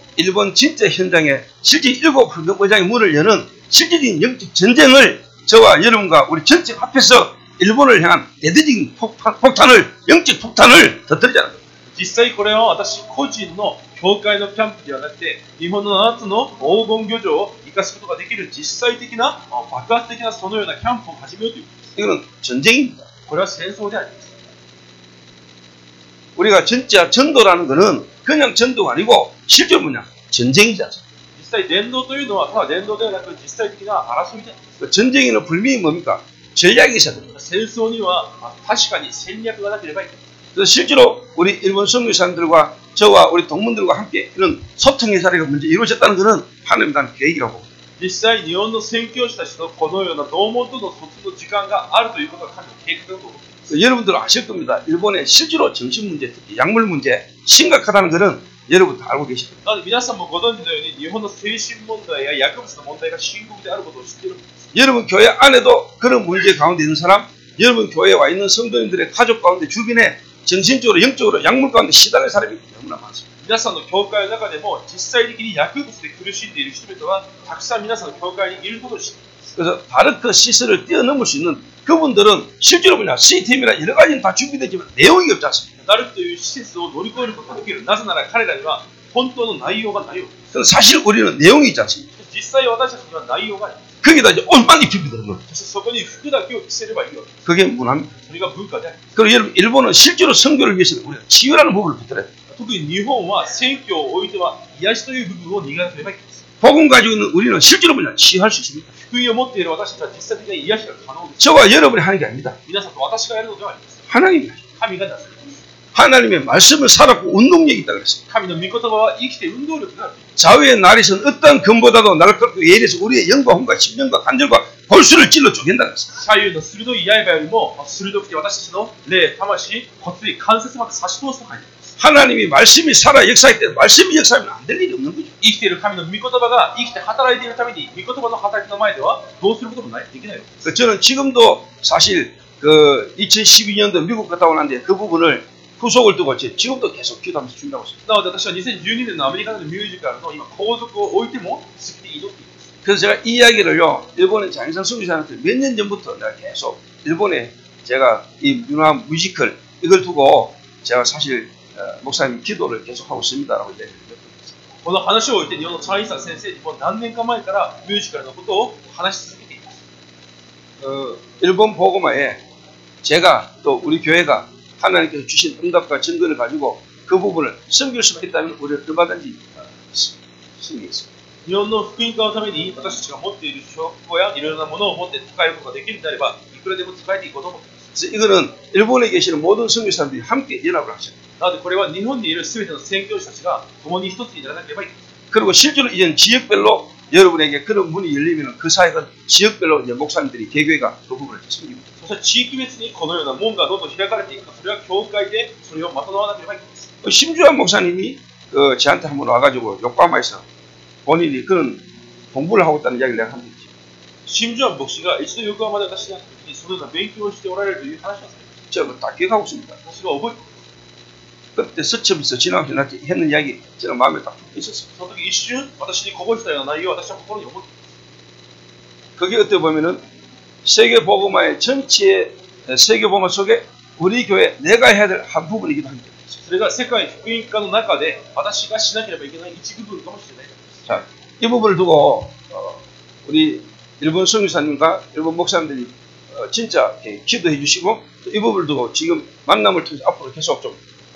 [SPEAKER 1] 일본 진짜 현장에 실제 일곱 흑역의장의 문을 여는 실질적인 영적 전쟁을 저와 여러분과 우리 전체 앞에서 일본을 향한 대대적인 폭탄, 폭탄을 영적 폭탄을 터뜨리자는 거예요.
[SPEAKER 2] と実際これは私個人の教会のキャンプではなくて日本の7つの黄金漁場を生かすことができる実際的なあ爆発的なそのようなキャンプを始めようということです
[SPEAKER 1] 이거는 전쟁입니다.
[SPEAKER 2] これは戦争であります
[SPEAKER 1] 우리가 진짜 전도라는 거는 그냥 전도가 아니고 실제로 뭐냐 전쟁이지 않습니까?
[SPEAKER 2] 実際伝道というのはただ伝道ではなく実際的な争いであります
[SPEAKER 1] 그 전쟁에는 분명히 뭡니까? 전략이 있어야 됩니다.
[SPEAKER 2] 戦争にはあ確かに戦略がなければいけない
[SPEAKER 1] 그래서 실제로 우리 일본 선교사님들과 저와 우리 동문들과 함께 이런 소통의 자리가 먼저 이루어졌다는 것은 하나님 단 계획이라고 봅니다.
[SPEAKER 2] 実際日本の宣教師たちとこのような同門との疎通の時間があるということが神の計画だと思っています
[SPEAKER 1] 그래서 여러분들 아실 겁니다. 일본의 실제로 정신 문제, 특히 약물 문제 심각하다는 것은 여러분 다 알고 계십니다.
[SPEAKER 2] なので皆さんもご存知のように日本の精神問題や薬物の問題が深刻であることを知っているんです
[SPEAKER 1] 여러분 교회 안에도 그런 문제 가운데 있는 사람, 여러분 교회에 와 있는 성도님들의 가족 가운데 주변에 정신적으로 영적으로 약물 가운데 시달릴 사람이 너무나 많습니다.
[SPEAKER 2] 皆さんの教会の中でも実際的に薬物で苦しんでいる人々がたくさん皆さんの教会にいることを知っています
[SPEAKER 1] 그래서 바르크 시스를 뛰어넘을 수 있는 그분들은 실제로 뭐냐 시스템이나 여러 가지는 다 준비되지만 내용이 없지 않습니까?
[SPEAKER 2] なるという施設を乗り越えることができる。なぜなら彼らには本当の内容がないよ。
[SPEAKER 1] 그래서 사실 우리는 내용이 있지 않습니까?
[SPEAKER 2] 実際私たちには内容があります。
[SPEAKER 1] 거기다 이제 옷만 입히면 되는 거예요.
[SPEAKER 2] そしてそこに服だけを着せればいいわけです。
[SPEAKER 1] 그게 문화입니다.
[SPEAKER 2] それが文化である。
[SPEAKER 1] 그리고 여러분 일본은 실제로 선교를 위해서는 우리가 치유라는 부분을 붙들어야 돼요.
[SPEAKER 2] 特に日本は選挙をおいては癒しという部分を握らなければいけません。
[SPEAKER 1] 복음 가지고 있는 우리는 실제로 뭐냐 치유할 수 있습니다.
[SPEAKER 2] 福音を持っている私たちは実際的な癒しが可能です。
[SPEAKER 1] 저와 여러분이 하는 게 아닙니다.
[SPEAKER 2] 皆さんと私がやるのではありません。
[SPEAKER 1] 하나님이 하죠.
[SPEAKER 2] 神がなされます。
[SPEAKER 1] 하나님의 말씀을 살았고 운동력이 있다고 했어요. 자유의 날에선 어떤 근보다도 나를 끌고 예리해서 우리의 영과 혼과 심령과 간절과 골수를 찔러 쪼갠다는
[SPEAKER 2] 것입니다. 자유의 수리도 이하이바요리모 수리도 그때 와다시시도 내 다마시 겉들이 간세스마크 사시도서
[SPEAKER 1] 하니 하나님이 말씀이 살아 역사할 때 말씀이 역사하면 안 될 일이 없는 거죠.
[SPEAKER 2] 이기대를 하면 미코토바가 이기대 하다라이 되는 타면이 미코토바노 하다라이 타마에도와 도스로부터 나야 되겠나요?
[SPEAKER 1] 그 저는 지금도 사실 그 2012년도 미국 갔다 오는데 그 부분을 후속을 두고 제- 지금도 계속 기도하면서 준비하고 있습니다.
[SPEAKER 2] なので私は2012年のアメリカでのミュージカルの今後続を置いても好きで祈っています。
[SPEAKER 1] 그래서 제가 이 이야기를요 일본의 장인상 선교사한테 몇 년 전부터 내가 계속 일본에 제가 이 문화 뮤지컬 이걸 두고 제가 사실 어, 목사님 기도를 계속 하고 있습니다라고 이야기를 했거든요.
[SPEAKER 2] この話を置いて日本のチャンイさん先生にも何年か前からミュージカルのことを話し続けています。
[SPEAKER 1] 어, 일본 보고마에 제가 또 우리 교회가 하나님께서 주신 응답과 증거를 가지고 그 부분을 섬길 수만 있다면 우리는 얼마든지 어, 섬기겠습니다.
[SPEAKER 2] 日本の福音化のために私たちが持っている証拠やいろいろなものを持って使えることができるのであれば、いくらでも使えていこうと思っています。
[SPEAKER 1] 그래서 이거는 일본에 계시는 모든 선교사들이 함께 연합을 하셔요.
[SPEAKER 2] なのでこれは日本にいる全ての宣教師たちが共に一つにならなければいけません。
[SPEAKER 1] 그리고 실제로 이제는 지역별로 여러분에게 그런 문이 열리면 그 사역은 지역별로 이제 목사님들이 개교회가 그 부분을 섬깁니다.
[SPEAKER 2] そして地域別にこのような門がどんどん開かれていくと、それは教会でそれをまとわなければいけません。
[SPEAKER 1] 그 심주한 목사님이 그 저한테 한번 와가지고 요코하마에서 본인이 그런 공부를 하고 있다는 이야기를 내가 합니다.
[SPEAKER 2] 真珠庵牧師が一度横浜で私に会った時にそのような勉強をしておられるという話をされまし
[SPEAKER 1] 제가 다 기억하고 있습니다.
[SPEAKER 2] た。私が覚えています
[SPEAKER 1] 그때 서첩에서 지나가서 나한테 했는 이야기 제가 마음에 딱 있었어요.
[SPEAKER 2] その時一瞬私にこぼしたような内容を私は心に思っています。
[SPEAKER 1] 그게 어떻게 보면은 세계 복음화의 전체 세계 복음화 속에 우리 교회 내가 해야 될 한 부분이기도 합니다.
[SPEAKER 2] それが世界福音化の中で私がしなければいけない一部分かもしれないです。
[SPEAKER 1] 자, 이 부분을 두고 어, 우리 일본 성교사님과 일본 목사님들이 어, 진짜 이렇게 기도해 주시고 또이 부분을 두고 지금 만남을 통해서 앞으로 계속 좀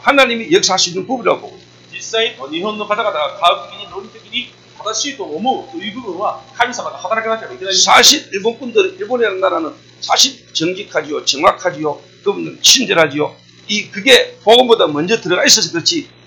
[SPEAKER 1] 하나님이 역사할 수 있는 부분이라고 보거든요.
[SPEAKER 2] 実際、日本の方々が科学的に論理的に正しいと思うという部分は神様が働かなければいけない。
[SPEAKER 1] 사실 일본 분들은 일본이라는 나라는 사실 정직하지요, 정확하지요, 그분들은 친절하지요. 이 그게 복음보다 먼저 들어가 있어서 그렇지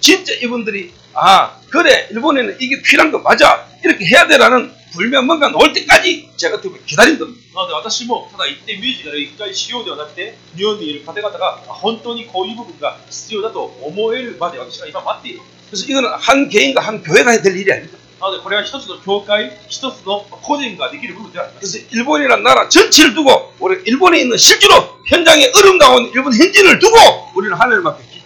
[SPEAKER 1] 진짜 이분들이 아 그래 일본에는 이게 필요한 거 맞아 이렇게 해야 되라는 불면 뭔가 나올 때까지 제가 어떻게 보면 기다린 겁니다.
[SPEAKER 2] なので私もただ行ってミュージカル一回しようではなくて日本にいる方々があ本当にこういう部分が必要だと思えるまで私が今待っている
[SPEAKER 1] 그래서 이거는 한 개인과 한 교회가 해야 될 일이 아닙니다.
[SPEAKER 2] なのでこれは一つの教会一つの個人ができる部分ではあります
[SPEAKER 1] 그래서 일본이라는 나라 전체를 두고 우리 일본에 있는 실제로 현장에 어려움 당하는 일본 현지인을 두고 우리는 하나님 앞에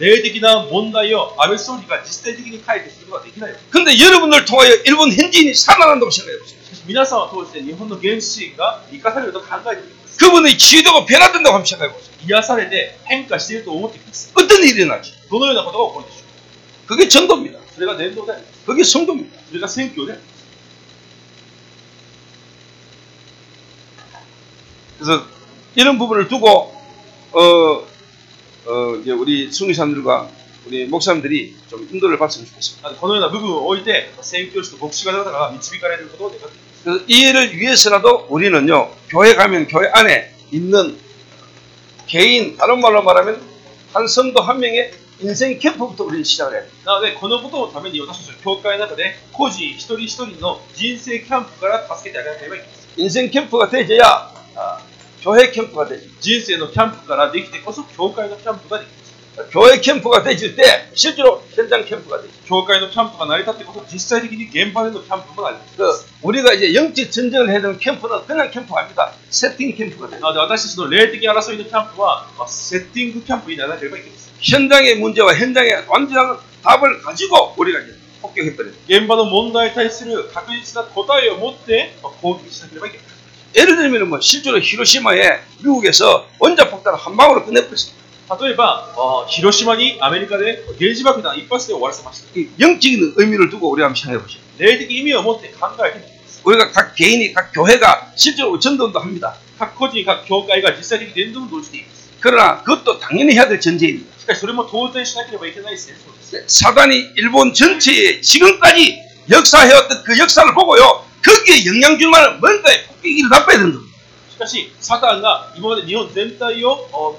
[SPEAKER 2] 霊的な問題を安倍総理が実践的に解決することはできないわけ
[SPEAKER 1] 근데 여러분들 통하여 일본 현지인이 살아난다고 생각해 보세요.
[SPEAKER 2] しかし皆さんを通して日本の原始人が生かされると考えてみてくださ
[SPEAKER 1] 그분이 치유되고 변화된다고 한번 생각해 보세요.
[SPEAKER 2] い癒されて変化していると思ってください
[SPEAKER 1] 어떤 일이 일어나지?
[SPEAKER 2] どのようなことが起こるでしょう
[SPEAKER 1] 그게 전도입니다.
[SPEAKER 2] それが伝道であります
[SPEAKER 1] 그게 성도입니다.
[SPEAKER 2] それが選挙であります
[SPEAKER 1] 그래서 이런 부분을 두고 어, 어, 이제 우리 승리사님들과 우리 목사님들이 좀 인도를 받으면 좋겠습니다.
[SPEAKER 2] あのこのような部分を置いて宣教師と牧師方が導かれることを願っています
[SPEAKER 1] 그래서 이 일을 위해서라도 우리는요 교회 가면 교회 안에 있는 개인 다른 말로 말하면 한 성도 한 명의 인생 캠프부터 우리는 시작을 해야 돼요.
[SPEAKER 2] なので、このことのために私たちの教会の中で、個人一人一人の人生キャンプから助けてあげなければいけません。
[SPEAKER 1] 인생 캠프가 되져야 아, 교회 캠프가 되죠.
[SPEAKER 2] 人生のキャンプからできてこそ、教会のキャンプができます。
[SPEAKER 1] 교회 캠프가 되질 때 실제로 현장 캠프가 되죠.
[SPEAKER 2] 教会のキャンプが成り立ってこそ、実際的に現場でのキャンプもなります。
[SPEAKER 1] 그 우리가 이제 영적 전쟁을 해야 되는 캠프는 그냥 캠프가 아닙니다. 세팅 캠프가 돼요.
[SPEAKER 2] なので、私たちの霊的争いのキャンプは、まあセッティングキャンプにならなければいけません。
[SPEAKER 1] 현장의 문제와 현장의 완전한 답을 가지고 우리가 이제 폭격해버려요.
[SPEAKER 2] 現場の問題に対する確実な答えを持って、まあ攻撃しなければいけません。
[SPEAKER 1] 예를 들면 뭐 실제로 히로시마에 미국에서 원자폭탄을 한 방으로 끝내버렸습니다.
[SPEAKER 2] 例えば、あ広島にアメリカで原子爆弾一発で終わらせました。
[SPEAKER 1] 이 영적인 의미를 두고 우리가 한번 생각해 보시죠.
[SPEAKER 2] 霊的意味を持って考えてみてください。
[SPEAKER 1] 우리가 각 개인이 각 교회가 실제로 전도도 합니다.
[SPEAKER 2] 各個人、各教会が実際的に伝道運動をしています。
[SPEAKER 1] 그러나 그것도 당연히 해야 될 전제입니다.
[SPEAKER 2] しかしそれも当然しなければいけない戦争です。
[SPEAKER 1] 사단이 일본 전체에 지금까지 역사해왔던 그 역사를 보고요. 거기에 영향 줄 만한 뭔가의 폭격이 나빠야 되는 겁니다.
[SPEAKER 2] しかし、サタンが今まで日本全体をお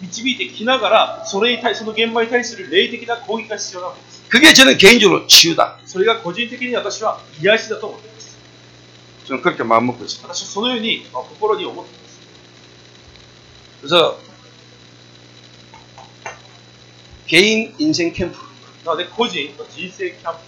[SPEAKER 2] 導いてきながら、それに対その現場に対する霊的な攻撃が必要なわけです。
[SPEAKER 1] 그게 저는 개인적으로 치유다.
[SPEAKER 2] それが個人的に私は癒しだと思っています。
[SPEAKER 1] 저는 그렇게 마음먹고 있습니다.
[SPEAKER 2] 私はそのようにあ心に思っています。
[SPEAKER 1] 그래서 개인 인생 캠프.
[SPEAKER 2] なので、個人の人生キャンプ。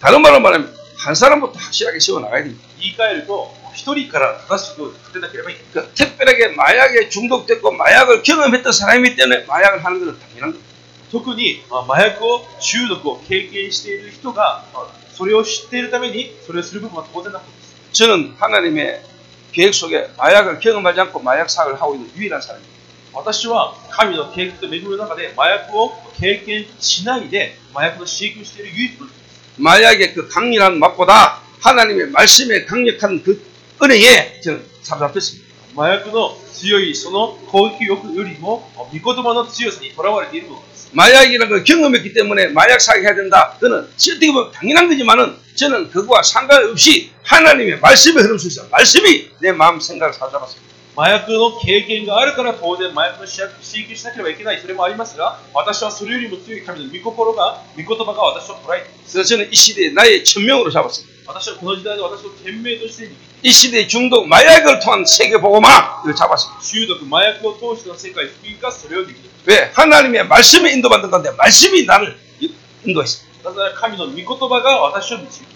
[SPEAKER 1] 다른 말로 말하면 한 사람부터 확실하게 세워 나가야 됩니다.
[SPEAKER 2] 言い換えると、一人から正しく立てなければいけない。
[SPEAKER 1] 그 특별하게 마약에 중독됐고 마약을 경험했던 사람이기 때문에 마약을 하는 것은 당연한 겁니다.
[SPEAKER 2] 特にあ麻薬を中毒を経験している人があそれを知っているためにそれをする部分は当然なことです。
[SPEAKER 1] 저는 하나님의 계획 속에 마약을 경험하지 않고 마약 사업을 하고 있는 유일한 사람입니다.
[SPEAKER 2] 私は神の計画と恵みの中で麻薬を経験しないで麻薬の刺激をしている唯一の人 です。
[SPEAKER 1] 마약의 그 강렬한 맛보다 하나님의 말씀의 강력한 그 은혜에 저는 사로잡혔습니다.
[SPEAKER 2] 麻薬の強いその攻撃力よりも御言葉の強さにとらわれているものです。
[SPEAKER 1] 마약이라는 걸 경험했기 때문에 마약 사기해야 된다. 그는 어떻게 보면 당연한 거지만은 저는 그거와 상관없이 하나님의 말씀의 흐름 속에서 말씀이 내 마음 생각을 사로잡았습니다.
[SPEAKER 2] 麻薬の経験があるから当然麻薬の刺激しなければいけないそれもありますが私はそれよりも強い神の御心が御言葉が私を捉えています
[SPEAKER 1] 그래서 저는 이 시대에 나의 천명으로 잡았습니다.
[SPEAKER 2] 私はこの時代で私を天命として握って
[SPEAKER 1] 이 시대의 중독 마약을 통한 세계 보고마 이걸 잡았습니다.
[SPEAKER 2] 中毒、麻薬を通しての世界福音がそれを握る。
[SPEAKER 1] 왜 하나님의 말씀에 인도받는 건데 말씀이 나를 인도했습니다.
[SPEAKER 2] なぜなら神の御言葉が私を導きました。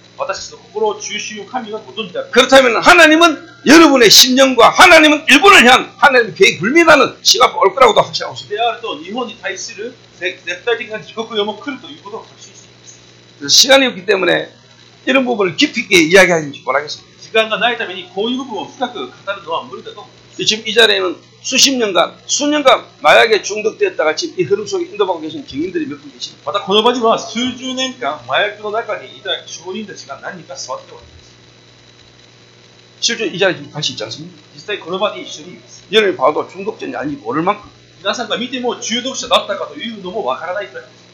[SPEAKER 2] 私たちの心中心を神がご存知である。
[SPEAKER 1] 그렇다면 하나님은 여러분의 심령과 하나님은 일본을 향한 하나님의 계획 불미나는 시간이 올 거라고도 확신하고 있습니다.
[SPEAKER 2] であると、日本に対する絶絶対的な時刻表も来るということを確信しています。
[SPEAKER 1] 그래서 시간이 없기 때문에 이런 부분을 깊이 있게 이야기하지 못하겠습니다.
[SPEAKER 2] 時間がないためにこういう部分を深く語るのは無理だと思います。
[SPEAKER 1] 지금 이 자리에는 수십 년간, 수년간 마약에 중독되었다가 지금 이 흐름 속에 인도받고 계신 증인들이 몇 분 계십니다.
[SPEAKER 2] またこの場には数十年間麻薬の中にいた証人たちが何人か座っております。
[SPEAKER 1] 실제 이 자리에 지금 같이 있지 않습니까?
[SPEAKER 2] 実際この場に一緒にいます。
[SPEAKER 1] 여러분이 봐도 중독자인지 아닌지 모를 만큼
[SPEAKER 2] 皆さんが見ても中毒者だったかというのもわからないくらいです。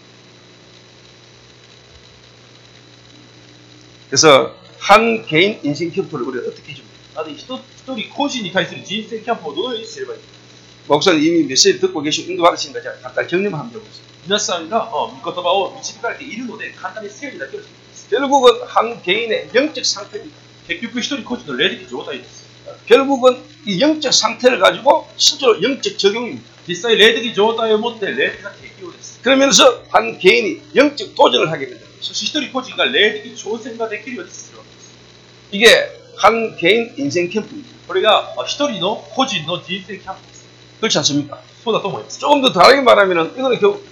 [SPEAKER 1] 그래서 한 개인 인생 캠프를 우리가 어떻게 해줍니까?
[SPEAKER 2] なので一 一人個人に対する人生キャンプをどのようにすればいいか。
[SPEAKER 1] 목사님 이미 메시지 듣고 계시고 인도받으신 거죠. 간단히 정리만 하면 되고 있습니다.
[SPEAKER 2] 皆さんがあ御言葉を導かれているので簡単に整理だけをしています
[SPEAKER 1] 결국은 한 개인의 영적 상태입니다.
[SPEAKER 2] 結局一人個人の霊的状態です
[SPEAKER 1] 결국은 이 영적 상태를 가지고 실제로 영적 적용입니다.
[SPEAKER 2] 実際霊的状態を持って霊的な適用です
[SPEAKER 1] 그러면서 한 개인이 영적 도전을 하게 된다.
[SPEAKER 2] そして一人個人が霊的挑戦ができるようにするわけです
[SPEAKER 1] 이게 한 개인 인생 캠프입니다.
[SPEAKER 2] これがあ一人の個人の人生キャンプです
[SPEAKER 1] 그렇지 않습니까?
[SPEAKER 2] そうだと思います
[SPEAKER 1] 조금 더 다르게 말하면 이거는 결국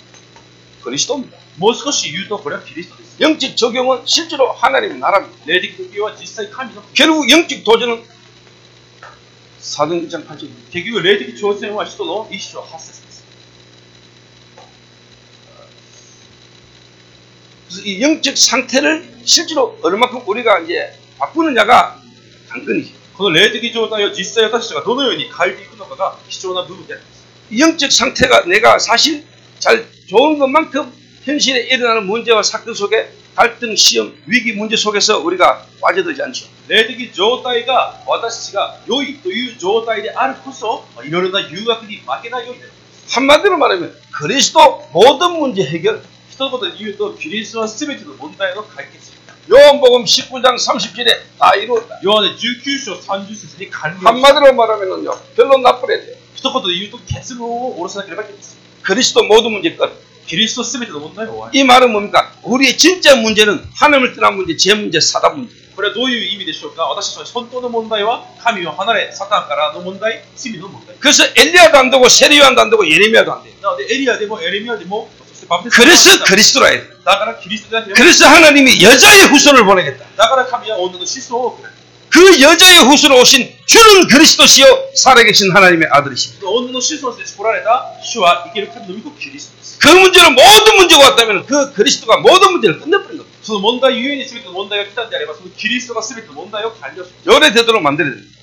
[SPEAKER 1] 그리스도입니다.
[SPEAKER 2] もう少し言うとこれはキリストです
[SPEAKER 1] 영적 적용은 실제로 하나님의 나라입니다.
[SPEAKER 2] 霊的適用は実際神の
[SPEAKER 1] 결국 영적 도전은 사도행전 8절
[SPEAKER 2] 結局霊的挑戦は人の一章八節です
[SPEAKER 1] 그래서 이 영적 상태를 실제로 얼마큼 우리가 이제 바꾸느냐가 당근이죠.
[SPEAKER 2] この霊的状態を実際私たちがどのように変えていくのかが貴重な部分であります
[SPEAKER 1] 이 영적 상태가 내가 사실 잘 좋은 것만큼 현실에 일어나는 문제와 사건 속에 갈등, 시험, 위기, 문제 속에서 우리가 빠져들지 않죠.
[SPEAKER 2] 霊的状態が私たちが良いという状態であるこそいろいろな誘惑に負けないようになります
[SPEAKER 1] 한마디로 말하면 그리스도 모든 문제 해결.
[SPEAKER 2] 一言で言うとキリストは全ての問題の解決者
[SPEAKER 1] 요한복음 19장 30절에 다 이루었다.
[SPEAKER 2] ヨハネ19章30節に完了した
[SPEAKER 1] 한마디로 말하면은요. 결론 나쁘래 돼요.
[SPEAKER 2] 一言で言うと結論を下ろさなければいけません
[SPEAKER 1] 그리스도 모든 문제 끝.
[SPEAKER 2] キリスト全ての問題を終わり
[SPEAKER 1] 이 말은 뭡니까? 우리의 진짜 문제는 하나님을 떠난 문제, 제 문제, 사단 문제.
[SPEAKER 2] これはどういう意味でしょうか私たちの本当の問題は神を離れサタンからの問題罪の問題
[SPEAKER 1] 그래서 엘리야도 안 되고 세리야도 안 되고 예레미야도 안 돼요.
[SPEAKER 2] なのでエリアでもエレミアでもそしてバプテスマ
[SPEAKER 1] 그래서 그리스도라
[SPEAKER 2] 했다.
[SPEAKER 1] 그래서 하나님이 여자의 후손을 보내겠다. 그 여자의 후손으로 오신 주는 그리스도시요 살아계신 하나님의 아들이십니다. 그 문제는 모든 문제가 왔다면 그 그리스도가 모든 문제를 끝내버린 겁니다.
[SPEAKER 2] 그 뭔가 유인이 있으면 뭔가가 끝난다리마 그리스도가 쓰면 뭔가요 달려서
[SPEAKER 1] 요래되도록 만들어야 됩니다.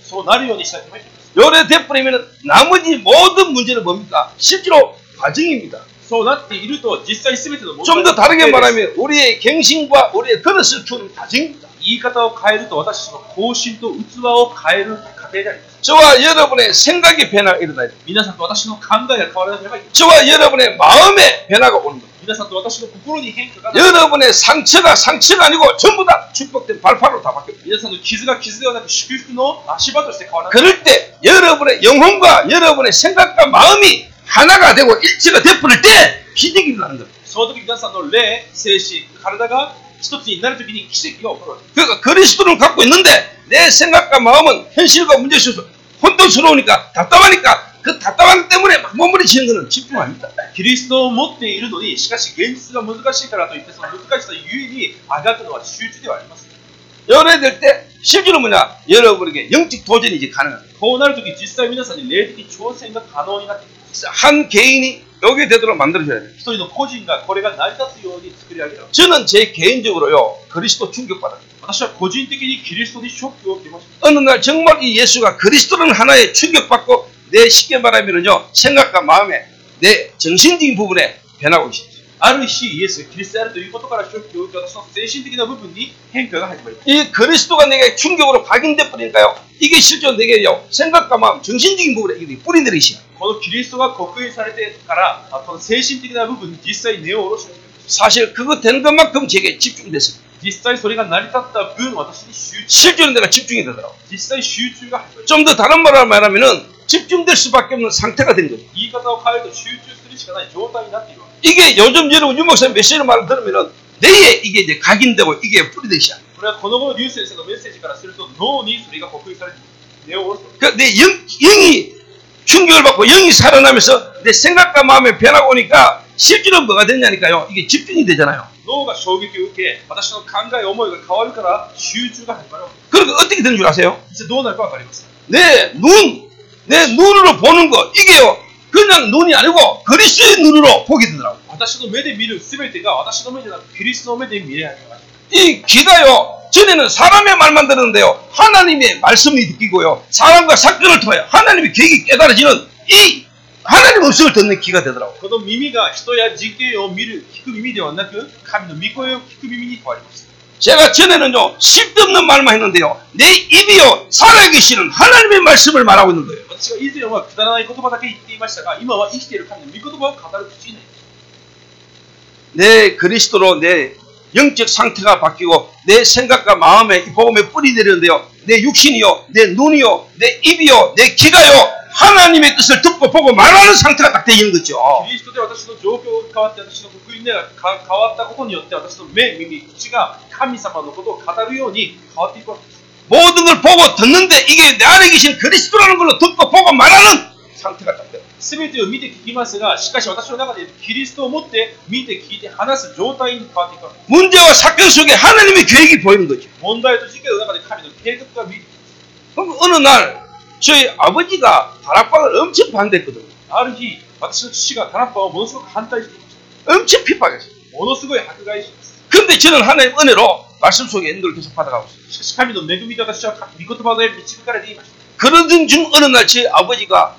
[SPEAKER 1] 나리온이 되버리면 나머지 모든 문제는 뭡니까? 실제로 과정입니다.
[SPEAKER 2] そうなっていると実際全ての問題
[SPEAKER 1] 좀 더
[SPEAKER 2] が
[SPEAKER 1] 다르게
[SPEAKER 2] 過程です
[SPEAKER 1] 말하면 우리의 갱신과 우리의 그릇을 키우는 과정입니다.
[SPEAKER 2] 言い方を変えると私たちの方針と器を変える過程であります
[SPEAKER 1] 저와 여러분의 생각의 변화가 일어나야 됩니다.
[SPEAKER 2] 皆さんと私の考えが変わらなければいけません
[SPEAKER 1] 저와 여러분의 마음의 변화가 오는 겁니다.
[SPEAKER 2] 皆さんと私の心に変化がない
[SPEAKER 1] 여러분의 상처가 상처가 아니고 전부 다 축복된 발판으로 다 바뀝니다.
[SPEAKER 2] 皆さんの傷が傷ではなく祝福の足場として変わらない
[SPEAKER 1] 그럴 때 여러분의 영혼과 여러분의 생각과 마음이 하나가 되고 일치가 되어버릴 때 기적이 일어나는 겁니다.
[SPEAKER 2] その時皆さんの霊、精神、体が一つになる時に奇跡が起こるわけです
[SPEAKER 1] 그러니까 그리스도를 갖고 있는데 내 생각과 마음은 현실과 문제 속에서 혼돈스러우니까 답답하니까 그 답답함 때문에 막 몸부림치는 것은 집중 아닙니다.
[SPEAKER 2] キリストを持っているのに、しかし現実が難しいからといって、その難しさゆえにあがくのは集中ではありません。
[SPEAKER 1] 연애될 때 실제로 뭐냐 여러분에게 영적 도전이 이제 가능합니다.
[SPEAKER 2] こうなる時、実際皆さんに霊的挑戦が可能になってきます。
[SPEAKER 1] 한 개인이 여기에 되도록 만들어줘야 돼요.
[SPEAKER 2] 一人の個人がこれが成り立つように作り上げる。
[SPEAKER 1] 저는 제 개인적으로요 그리스도 충격받았어요.
[SPEAKER 2] 私は個人的にキリストにショックを受けました。
[SPEAKER 1] 어느 날 정말 이 예수가 그리스도는 하나에 충격받고 내 쉽게 말하면은요 생각과 마음에 내 정신적인 부분에 변하고 있습니다.
[SPEAKER 2] ある日、イエスがキリストであるということからショックを受け、私の精神的な部分に変化が始まります。
[SPEAKER 1] 이 그리스도가 내게 충격으로 각인돼 버리니까요. 이게 실제로 내게요 생각과 마음, 정신적인 부분에 이게 뿌리 내리기 시작.
[SPEAKER 2] このキリストが刻印されてから、あこの精神的な部分に実際に根を下ろし始めました。
[SPEAKER 1] 사실 그거 된 것만큼 제게 집중됐습니다.
[SPEAKER 2] 実際それが成り立った分、私に集中、
[SPEAKER 1] 실제로 내가 집중이 되더라고.
[SPEAKER 2] 実際集中が始まります。
[SPEAKER 1] 좀 더 다른 말로 말하면은 집중될 수밖에 없는 상태가 된 거죠.
[SPEAKER 2] 言い方を変えると集中するしかない状態になっているわけ
[SPEAKER 1] 이게 요즘 여러분 유목사님 메시지 말을 들으면은 뇌에 이게 이제 각인되고 이게 뿌리되기 시작.
[SPEAKER 2] これはこの後のリュウ先生のメッセージからすると脳にそれが刻印されて根を下ろすわけ
[SPEAKER 1] 그 내 영, 영이 충격을 받고 영이 살아나면서 내 생각과 마음에 변화가 오니까 실제로 뭐가 됐냐니까요. 이게 집중이 되잖아요.
[SPEAKER 2] 脳が衝撃を受け私の考え思いが変わるから集中が始まるわけ
[SPEAKER 1] 그러니까 어떻게 되는 줄 아세요?
[SPEAKER 2] 実際どうなるか分かりますか
[SPEAKER 1] 내 눈, 내 눈으로 보는 거 이게요. 그냥 눈이 아니고 그리스도의 눈으로 보게 되더라고.
[SPEAKER 2] 私の目で見る全てが私の目じゃなくキリストの目で見れないから
[SPEAKER 1] 이 귀가요. 전에는 사람의 말만 들었는데요. 하나님의 말씀이 느끼고요. 사람과 사건을 통해 하나님의 계획이 깨달아지는 이 하나님 음성을 듣는 귀가
[SPEAKER 2] 되더라고요. 그도 미미가 있어야 지게요. 미를 키크 미미 되었나 그 감도 미고요 키크 미미니 구하리고있습니다
[SPEAKER 1] 제가 전에는요 쓸데없는 말만 했는데요 내 입이요 살아계시는 하나님의 말씀을 말하고 있는 거예요.
[SPEAKER 2] 제가 이전에와 그다나의 고토바다께 이때 말씀가 이마와 이시대를 하는 미고토바와 가다를 붙이네.
[SPEAKER 1] 내 그리스도로 내 영적 상태가 바뀌고 내 생각과 마음에 이 복음에 뿌리 내리는데요. 내 육신이요, 내 눈이요, 내 입이요, 내 귀가요 하나님의 뜻을 듣고 보고 말하는 상태가 딱 되는 거죠.
[SPEAKER 2] キリストで私の状況が変わって、私の福音がか変わったことによって、私の目、耳、口が神様のことを語るように変わっていくわけです。
[SPEAKER 1] 모든 걸 보고 듣는데 이게 내 안에 계신 그리스도라는 걸로 듣고 보고 말하는 상태가 딱 돼요.
[SPEAKER 2] すべてを見て聞きますが、しかし私の中でいるキリストを持って見て聞いて話す状態に変わっていくわけです。
[SPEAKER 1] 문제와 사건 속에 하나님의 계획이 보이는 거죠.
[SPEAKER 2] 問題と事件の中で神の計画が見えてきます。
[SPEAKER 1] 그럼 어느 날 저희 아버지가 다락방을 엄청 반대했거든요.
[SPEAKER 2] ある日、私の父がタラッパをものすごく反対していまし
[SPEAKER 1] 엄청 핍박했어요.
[SPEAKER 2] た。ものすごい迫害します。
[SPEAKER 1] 근데 저는 하나님 은혜로 말씀 속에 인도를 계속 받아가고 있어요.
[SPEAKER 2] しかし神の恵みと私は御言葉で導かれていました。
[SPEAKER 1] 그러던 중 어느 날 제 아버지가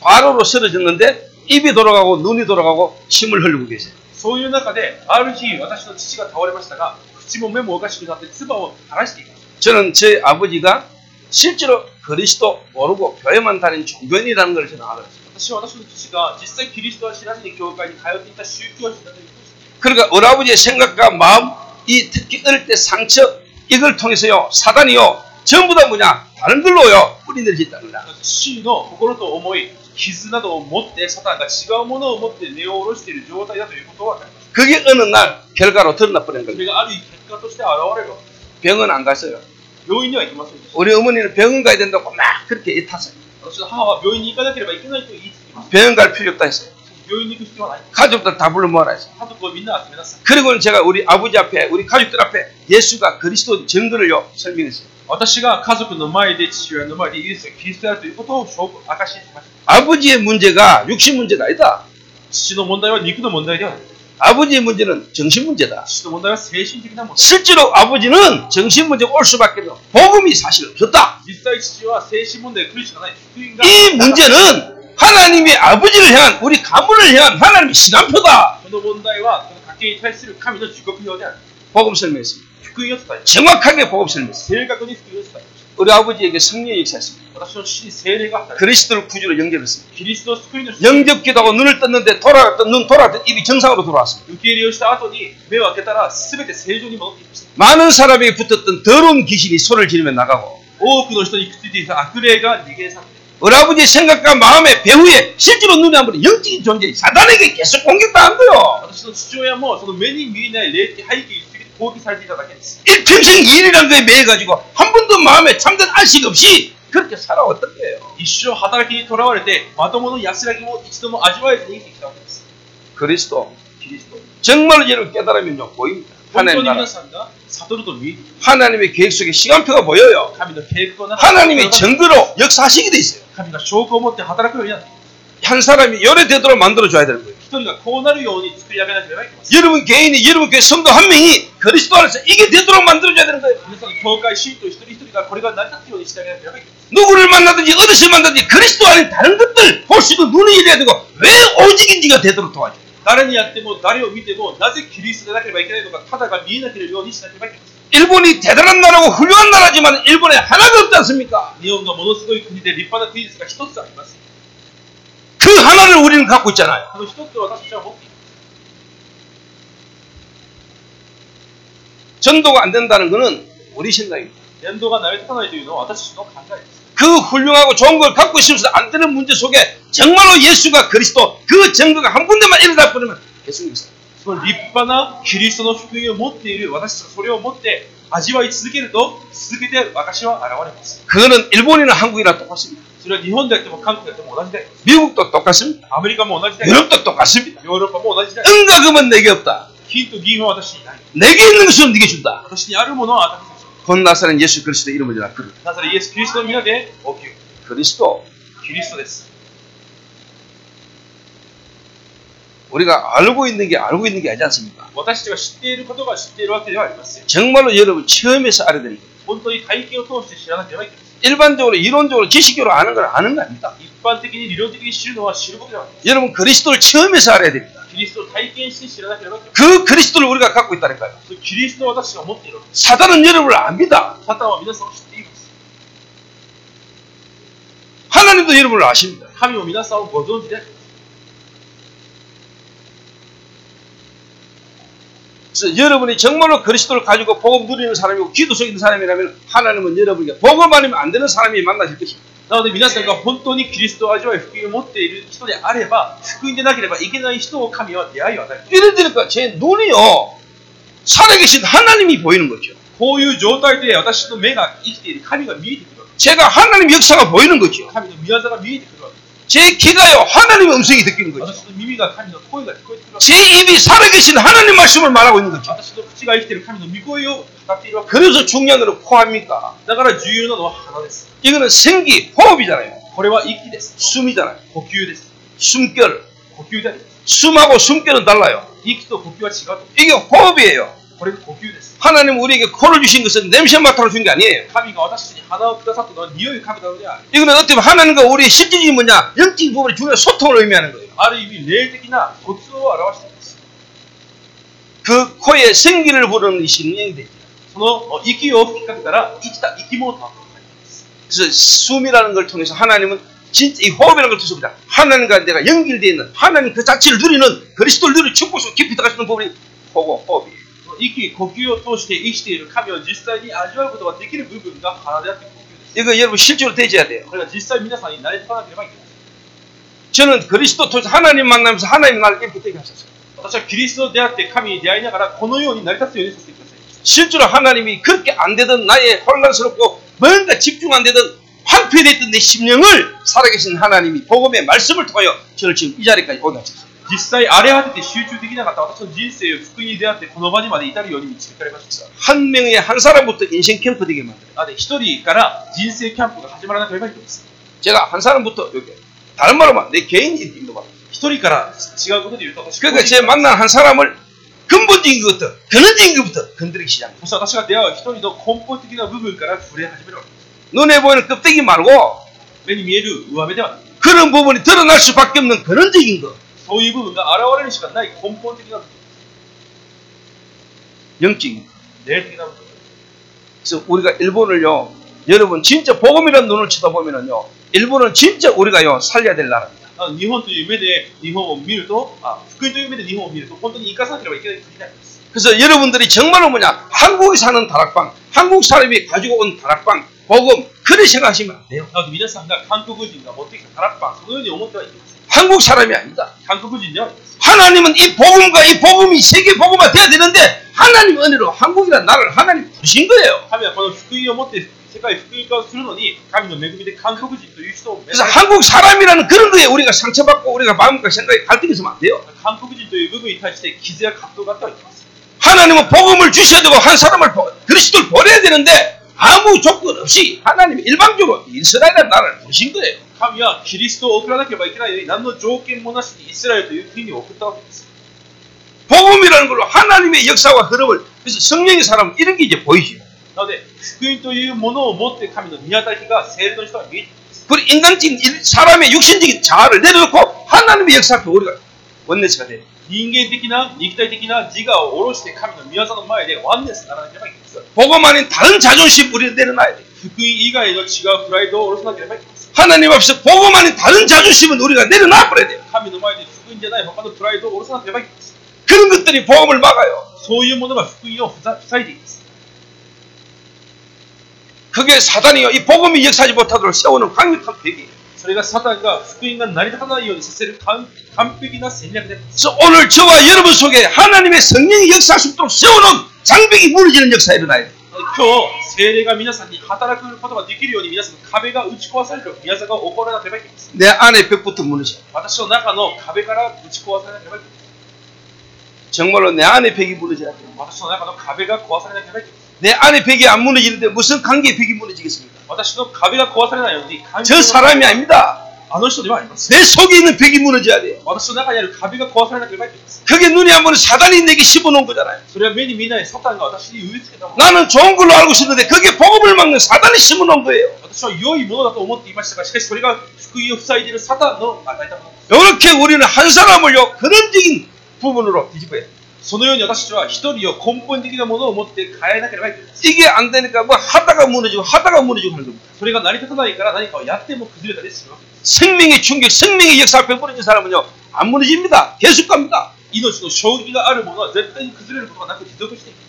[SPEAKER 1] 과로로 쓰러졌는데 입이 돌아가고 눈이 돌아가고 침을 흘리고 계세요.
[SPEAKER 2] そういう中で、ある日、私の父が倒れましたが、口も目もおかしくなって唾を垂らしていました。
[SPEAKER 1] 저는 제 아버지가 실제로 그리스도 모르고 교회만 다닌 종교인이라는 걸 저는 알았어요.
[SPEAKER 2] 私は私の父が実際キリストは知らずに教会に通っていた宗教師だということです。
[SPEAKER 1] 그러니까 어라버지의 생각과 마음, 이 특히 어릴 때 상처 이걸 통해서요 사단이요 전부 다 뭐냐 다른 걸로요 뿌리 내리셨다는 거야.
[SPEAKER 2] 父の心と思い、傷などを持って、サタンが違うものを持って根を下ろしている状態だということが分かりまし
[SPEAKER 1] 그게 어느 날 결과로 드러나 버린
[SPEAKER 2] た。そ
[SPEAKER 1] 겁니다.
[SPEAKER 2] れがある日結果として現れるわけです。
[SPEAKER 1] 병원 안 갔어요.
[SPEAKER 2] 病院には行きませんでした。
[SPEAKER 1] 우리 어머니는 병원 가야 된다고 막 그렇게 애탔어요.
[SPEAKER 2] 私の母は病院に行かなければいけないと言い続けました。
[SPEAKER 1] 병원 갈 필요 없다 했어요.
[SPEAKER 2] 病院に行く必要はない。
[SPEAKER 1] 가족들 다 불러 모아라 했어요.
[SPEAKER 2] 家族をみんな集めなさい。
[SPEAKER 1] 그리고는 제가 우리 아버지 앞에 우리 가족들 앞에 예수가 그리스도 증거를요 설명했어요.
[SPEAKER 2] 私が家族の前で父親の前でイエスがキリストであるということを証拠、証しにしました。
[SPEAKER 1] 아버지의 문제가 육신 문제가 아니다.
[SPEAKER 2] 父の問題は肉の問題ではない。
[SPEAKER 1] 아버지의 문제는 정신 문제다.
[SPEAKER 2] 父の問題は精神的な問題。
[SPEAKER 1] 실제로 아버지는 정신 문제가 올 수밖에 없는 복음이 사실 없었다.
[SPEAKER 2] 実際父は精神問題が来るしかない。福音が。
[SPEAKER 1] 이 문제는 하나님의 아버지를 향한 우리 가문을 향한 하나님의 시간표다.
[SPEAKER 2] この問題は、この家計に対する神の時刻表である。
[SPEAKER 1] 복음 설명했습니다. 정확하게 복음을 믿습니다. 우리 아버지에게 성령의 역사였습니다. 그리스도를 구주로 영접했습니다. 영접 기도하고 눈을 떴는데 돌아갔던 눈 돌아갔던 입이 정상으로 돌아왔습니다. 많은 사람이 붙었던 더러운 귀신이 소를 지르며 나가고 우리 아버지 생각과 마음의 배후에 실제로 눈에 한번 영적인 존재 사단에게 계속 공격당한 거요.
[SPEAKER 2] 私の父親もその目に見えない霊的背景について攻撃されていただけです。
[SPEAKER 1] 일평생 일이라는 거에 매여가지고 한 번도 마음에 참된 안식 없이 그렇게 살아왔던 거예요.
[SPEAKER 2] 一生働きにとらわれて、まともの安らぎも一度も味わえずに生きてきたわけです。
[SPEAKER 1] 그리스도
[SPEAKER 2] キリスト。
[SPEAKER 1] 정말로 여러분 깨달으면요 보입니다.
[SPEAKER 2] 本当
[SPEAKER 1] 하나님
[SPEAKER 2] に
[SPEAKER 1] 나라
[SPEAKER 2] 皆さんが悟ると見えてき
[SPEAKER 1] 하나님의 계획 속에 시간표가 보여요.
[SPEAKER 2] 神の計画の中
[SPEAKER 1] 하나님의 증거로 역사하시게 돼 있어요.
[SPEAKER 2] 神が証拠を持って働くようになっています
[SPEAKER 1] 한 사람이 요래되도록 만들어줘야 되는 거예요.
[SPEAKER 2] 一人がこうなるように作り上げなければいけません。
[SPEAKER 1] 여러분 개인이 여러분 교회 성도 한 명이 그리스도 안에서 이게 되도록 만들어줘야 되는 거예요.
[SPEAKER 2] 皆さんの教会、信徒一人一人がこれが成り立つようにしてあげなければいけません。
[SPEAKER 1] 누구를 만나든지 어디서 만나든지 그리스도 안에 다른 것들 볼 수 있는 눈이 열려야 되고 왜 오직인지가 되도록 도와줘요.
[SPEAKER 2] 誰にやっても誰を見てもなぜキリストでなければいけないのか、ただが見えなければようにしなければいけません。
[SPEAKER 1] 일본이 대단한 나라고 훌륭한 나라지만 일본에 하나가 없지 않습니까?
[SPEAKER 2] 日本がものすごい国で立派な技術が一つあります。
[SPEAKER 1] 그 하나를 우리는 갖고 있잖아요.
[SPEAKER 2] この一つを私たちは持っています。
[SPEAKER 1] 전도가 안 된다는 것은 우리 생각입니다.
[SPEAKER 2] 伝道が成り立たないというのは私たちの考えです。
[SPEAKER 1] 그 훌륭하고 좋은 걸 갖고 있으면서 안 되는 문제 속에 정말로 예수가 그리스도 그 증거가 한 군데만 일어나 버리면 계속 있어요.
[SPEAKER 2] その立派なキリストの福音を持っている私たちがそれを持って 味わい続けると続けて証は現れます。
[SPEAKER 1] 그거는 일본이나 한국이나 똑같습니다.
[SPEAKER 2] それは日本であっても韓国であっても同じであります。
[SPEAKER 1] 미국도 똑같습니다.
[SPEAKER 2] アメリカも同じでありま
[SPEAKER 1] 유럽도 똑같습니다.
[SPEAKER 2] す。ヨーロッパも同じでありま
[SPEAKER 1] 은과 금은 내게 없다.
[SPEAKER 2] す。金と銀は私にない。
[SPEAKER 1] 내게 있는 것은 네게 준다.
[SPEAKER 2] 私にあるものは私に
[SPEAKER 1] 곧 나사는 예수 그리스도 이름으로 나 그를
[SPEAKER 2] なぜイエス・キリストの皆でおきよ
[SPEAKER 1] 그리스도
[SPEAKER 2] キリストです。
[SPEAKER 1] 우리가 알고 있는 게 알고 있는 게 아니지 않습니까?
[SPEAKER 2] 私たちが知っていることが知っているわけではありません。
[SPEAKER 1] 정말로 여러분 처음에서 알아야 되는 거예요.
[SPEAKER 2] 本当に体験を通して知らなければいけません。
[SPEAKER 1] 일반적으로 이론적으로 지식적으로 아는 건 아는 거 아닙니다.
[SPEAKER 2] 一般的に理論的に知るのは知ることではない。
[SPEAKER 1] 여러분 그리스도를 처음에서 알아야 됩니다.
[SPEAKER 2] キ キリストを体験して知らなければいけない。
[SPEAKER 1] 그 그리스도를 우리가 갖고 있다니까요.
[SPEAKER 2] そのキリストの私が持っているわけです。
[SPEAKER 1] 사단은 여러분을 압니다.
[SPEAKER 2] サタンは皆さんを知っています。
[SPEAKER 1] 하나님도 여러분을 아십니다.
[SPEAKER 2] 神も皆さんをご存知であります。
[SPEAKER 1] 여러분이 정말로 그리스도를 가지고 복음 누리는 사람이고 기도 속에 있는 사람이라면 하나님은 여러분에게 복음 아니면 안 되는 사람이 만나실 것입니다.
[SPEAKER 2] なので皆さんが本当にキリストを味わい福音を持っている人であれば、福音でなければいけない人を神は出会いを与える。
[SPEAKER 1] 이래 되니까 제 눈이요 살아계신 하나님이 보이는 거죠.
[SPEAKER 2] こういう状態で私の目が生きている神が見えてくるわけ
[SPEAKER 1] 제가 하나님 역사가 보이는 거죠.
[SPEAKER 2] です。神の宮座が見えてくるわけです。
[SPEAKER 1] 제 귀가요 하나님의 음성이 듣기는 거죠. 제 입이 살아계신 하나님 말씀을 말하고 있는 거죠. 그래서 중요한 것은
[SPEAKER 2] 포함입니다.
[SPEAKER 1] 이거는 생기, 호흡이잖아요. 숨이잖아요. 숨결. 숨하고 숨결은 달라요. 이게 호흡이에요.
[SPEAKER 2] これが呼吸です。
[SPEAKER 1] 하나님 우리에게 코를 주신 것은 냄새 맡아로 준 게 아니에요.
[SPEAKER 2] 神が私に鼻をくださったのは匂いをかけたのである。
[SPEAKER 1] 이거는 어떻게 보면 하나님과 우리의 실질이 뭐냐? 영적인 부분의 중요한 소통을 의미하는 거예요.
[SPEAKER 2] ある意味、霊的な疎通を表しています。
[SPEAKER 1] 그 코에 생기를 부르는 이 신령이 되죠.
[SPEAKER 2] その息を吹きかけたら生きた生き物となっています。
[SPEAKER 1] 그래서 숨이라는 걸 통해서 하나님은 진짜 이 호흡이라는 걸 통해서 하나님과 내가 연결되어 있는 하나님 그 자체를 누리는 그리스도를 누리는 축복으로 깊이 들어갈 수 있는 부분이 호흡, 호흡이에요.
[SPEAKER 2] その息、呼吸を通して生きている神を実際に味わうことができる部分が鼻であって呼吸です。
[SPEAKER 1] 이거 여러분 실제로 되져야 돼요.
[SPEAKER 2] これが実際皆さんに慣れてかなければいけない。
[SPEAKER 1] 저는 그리스도 통해서 하나님 만나면서 하나님 나를 이렇게 되게 하셨어요.
[SPEAKER 2] 私はキリストと出会って神に出会いながらこのように成り立つようにさせてくださいました。
[SPEAKER 1] 실제로 하나님이 그렇게 안 되던 나의 혼란스럽고 뭔가 집중 안 되던 황폐됐던 내 심령을 살아계신 하나님이 복음의 말씀을 통하여 저를 지금 이 자리까지 오게 하셨어요.
[SPEAKER 2] 実際荒れ果てて集中できなかった私の人生を福音に出会ってこの場にまで至るように導かれました。
[SPEAKER 1] 한 명의 한 사람부터 인생 캠프 되게 만들어요.
[SPEAKER 2] なので一人から人生キャンプが始まらなければいけません。
[SPEAKER 1] 제가 한 사람부터 여기 다른 말로 말하면 내 개인 인도 말합니다.
[SPEAKER 2] 一人から違うことで言うと私
[SPEAKER 1] 그러니까 제 만난 한 사람을 근본적인 것부터 근원적인 것부터 건드리기 시작합니다.
[SPEAKER 2] そして私が出会う一人の根本的な部分から触れ始めるわけです。
[SPEAKER 1] 눈에 보이는 껍데기 말고
[SPEAKER 2] 目に見える上目ではない。
[SPEAKER 1] 그런 부분이 드러날 수밖에 없는 근원적인 것,
[SPEAKER 2] そういう部分が現れるしかない根本的な部分、
[SPEAKER 1] 영적인 것.
[SPEAKER 2] 霊的な部分。
[SPEAKER 1] 그래서 우리가 일본을요, 여러분 진짜 복음이라는 눈을 쳐다보면은요, 일본은 진짜 우리가요 살려야 될 나라입니다.
[SPEAKER 2] あの日本という目で日本を見ると、あ福音という目で日本を見ると、本当に生かさなければいけない国であります。
[SPEAKER 1] 그래서 여러분들이 정말로 뭐냐, 한국에 사는 다락방, 한국 사람이 가지고 온 다락방, 복음, 그렇게 생각하시면 안 돼요.
[SPEAKER 2] なので皆さんが韓国人が持ってきたタラッパン、そのよう
[SPEAKER 1] 한국 사람이 아니다.
[SPEAKER 2] 한국인요?
[SPEAKER 1] 하나님은 이 복음과 이 복음이 세계 복음화 돼야 되는데 하나님 은혜로 한국이란 나라를 하나님 부신 거예요. 그래서 한국 사람이라는 그런 거에 우리가 상처받고 우리가 마음과 생각이 갈등이 서면 안 돼요. 하나님은 복음을 주셔야 되고 한 사람을 그리스도를 보내야 되는데 아무 조건 없이 하나님이 일방적으로 이스라엘이라는 나라를 부르신 거예요.
[SPEAKER 2] 神はキリストを送らなければいけないのに、何の条件もなしにイスラエルという国を送ったわけです。
[SPEAKER 1] 복음이라는 걸로 하나님의 역사와 흐름을 그래서 성령의 사람은 이런 게 이제 보이죠.
[SPEAKER 2] なので、福音というものを持って神の見当たりが聖霊の人が見えてきます。
[SPEAKER 1] 그리고 인간적인 일- 사람의 육신적인 자아를 내려놓고 하나님의 역사 앞에 우리가 원내스가 돼요.
[SPEAKER 2] 人間的な、肉体的な自我を下ろして神の見業の前でワンネスにならなければいけません。
[SPEAKER 1] 복음 아닌 다른 자존심 우리는 내려놔야 돼.
[SPEAKER 2] 그
[SPEAKER 1] 하나님 앞에서 복음 아닌 다른 자존심은 우리가 내려놔 버려야 돼요. 그런 것들이 복음을 막아요. 그게 사단이요. 이 복음이 역사하지 못하도록 세우는 강력한 벽이에요.
[SPEAKER 2] それがサタンが福音が成り立たないようにさせる完完璧な戦略です。
[SPEAKER 1] 그래서 오늘 저와 여러분 속에 하나님의 성령이 역사할 수 있도록 세우는 장벽이 무너지는 역사가 일어나야 돼요.
[SPEAKER 2] 今日、精霊が皆さんに働くことができるように皆さんの壁が打ち壊される宮座が起こらなければいけません。
[SPEAKER 1] 내 안에 벽부터 무너져.
[SPEAKER 2] 私の中の壁から打ち壊されなければいけません。
[SPEAKER 1] 정말로 내 안에 벽이 무너져야 돼요.
[SPEAKER 2] 私の中の壁が壊されなければいけません。
[SPEAKER 1] 내 안에 벽이 안 무너지는데 무슨 관계의 벽이 무너지겠습니까? 저 사람이 아닙니다. 내 속에 있는 벽이 무너져야 돼요. 그게 눈에 한번 사단이 내게 씹어놓은 거잖아요. 나는 좋은 걸로 알고 있었는데 그게 복음을 막는 사단이 심어놓은 거예요. 이렇게 우리는 한 사람을요 그런적인 부분으로 뒤집어야 돼.
[SPEAKER 2] そのように私たちは一人を根本的なものを持って変えなければいけない。
[SPEAKER 1] 이게 안 되니까 뭐 하다가 무너지고 하다가 무너지고 하는 겁니다.
[SPEAKER 2] それが成り立たないから何かをやっても崩れたりするわけです。
[SPEAKER 1] 생명의 충격, 생명의 역사 앞에 무너진 사람은요, 안 무너집니다. 계속 갑니다.
[SPEAKER 2] 命の衝撃があるものは絶対に崩れることがなく持続していきます。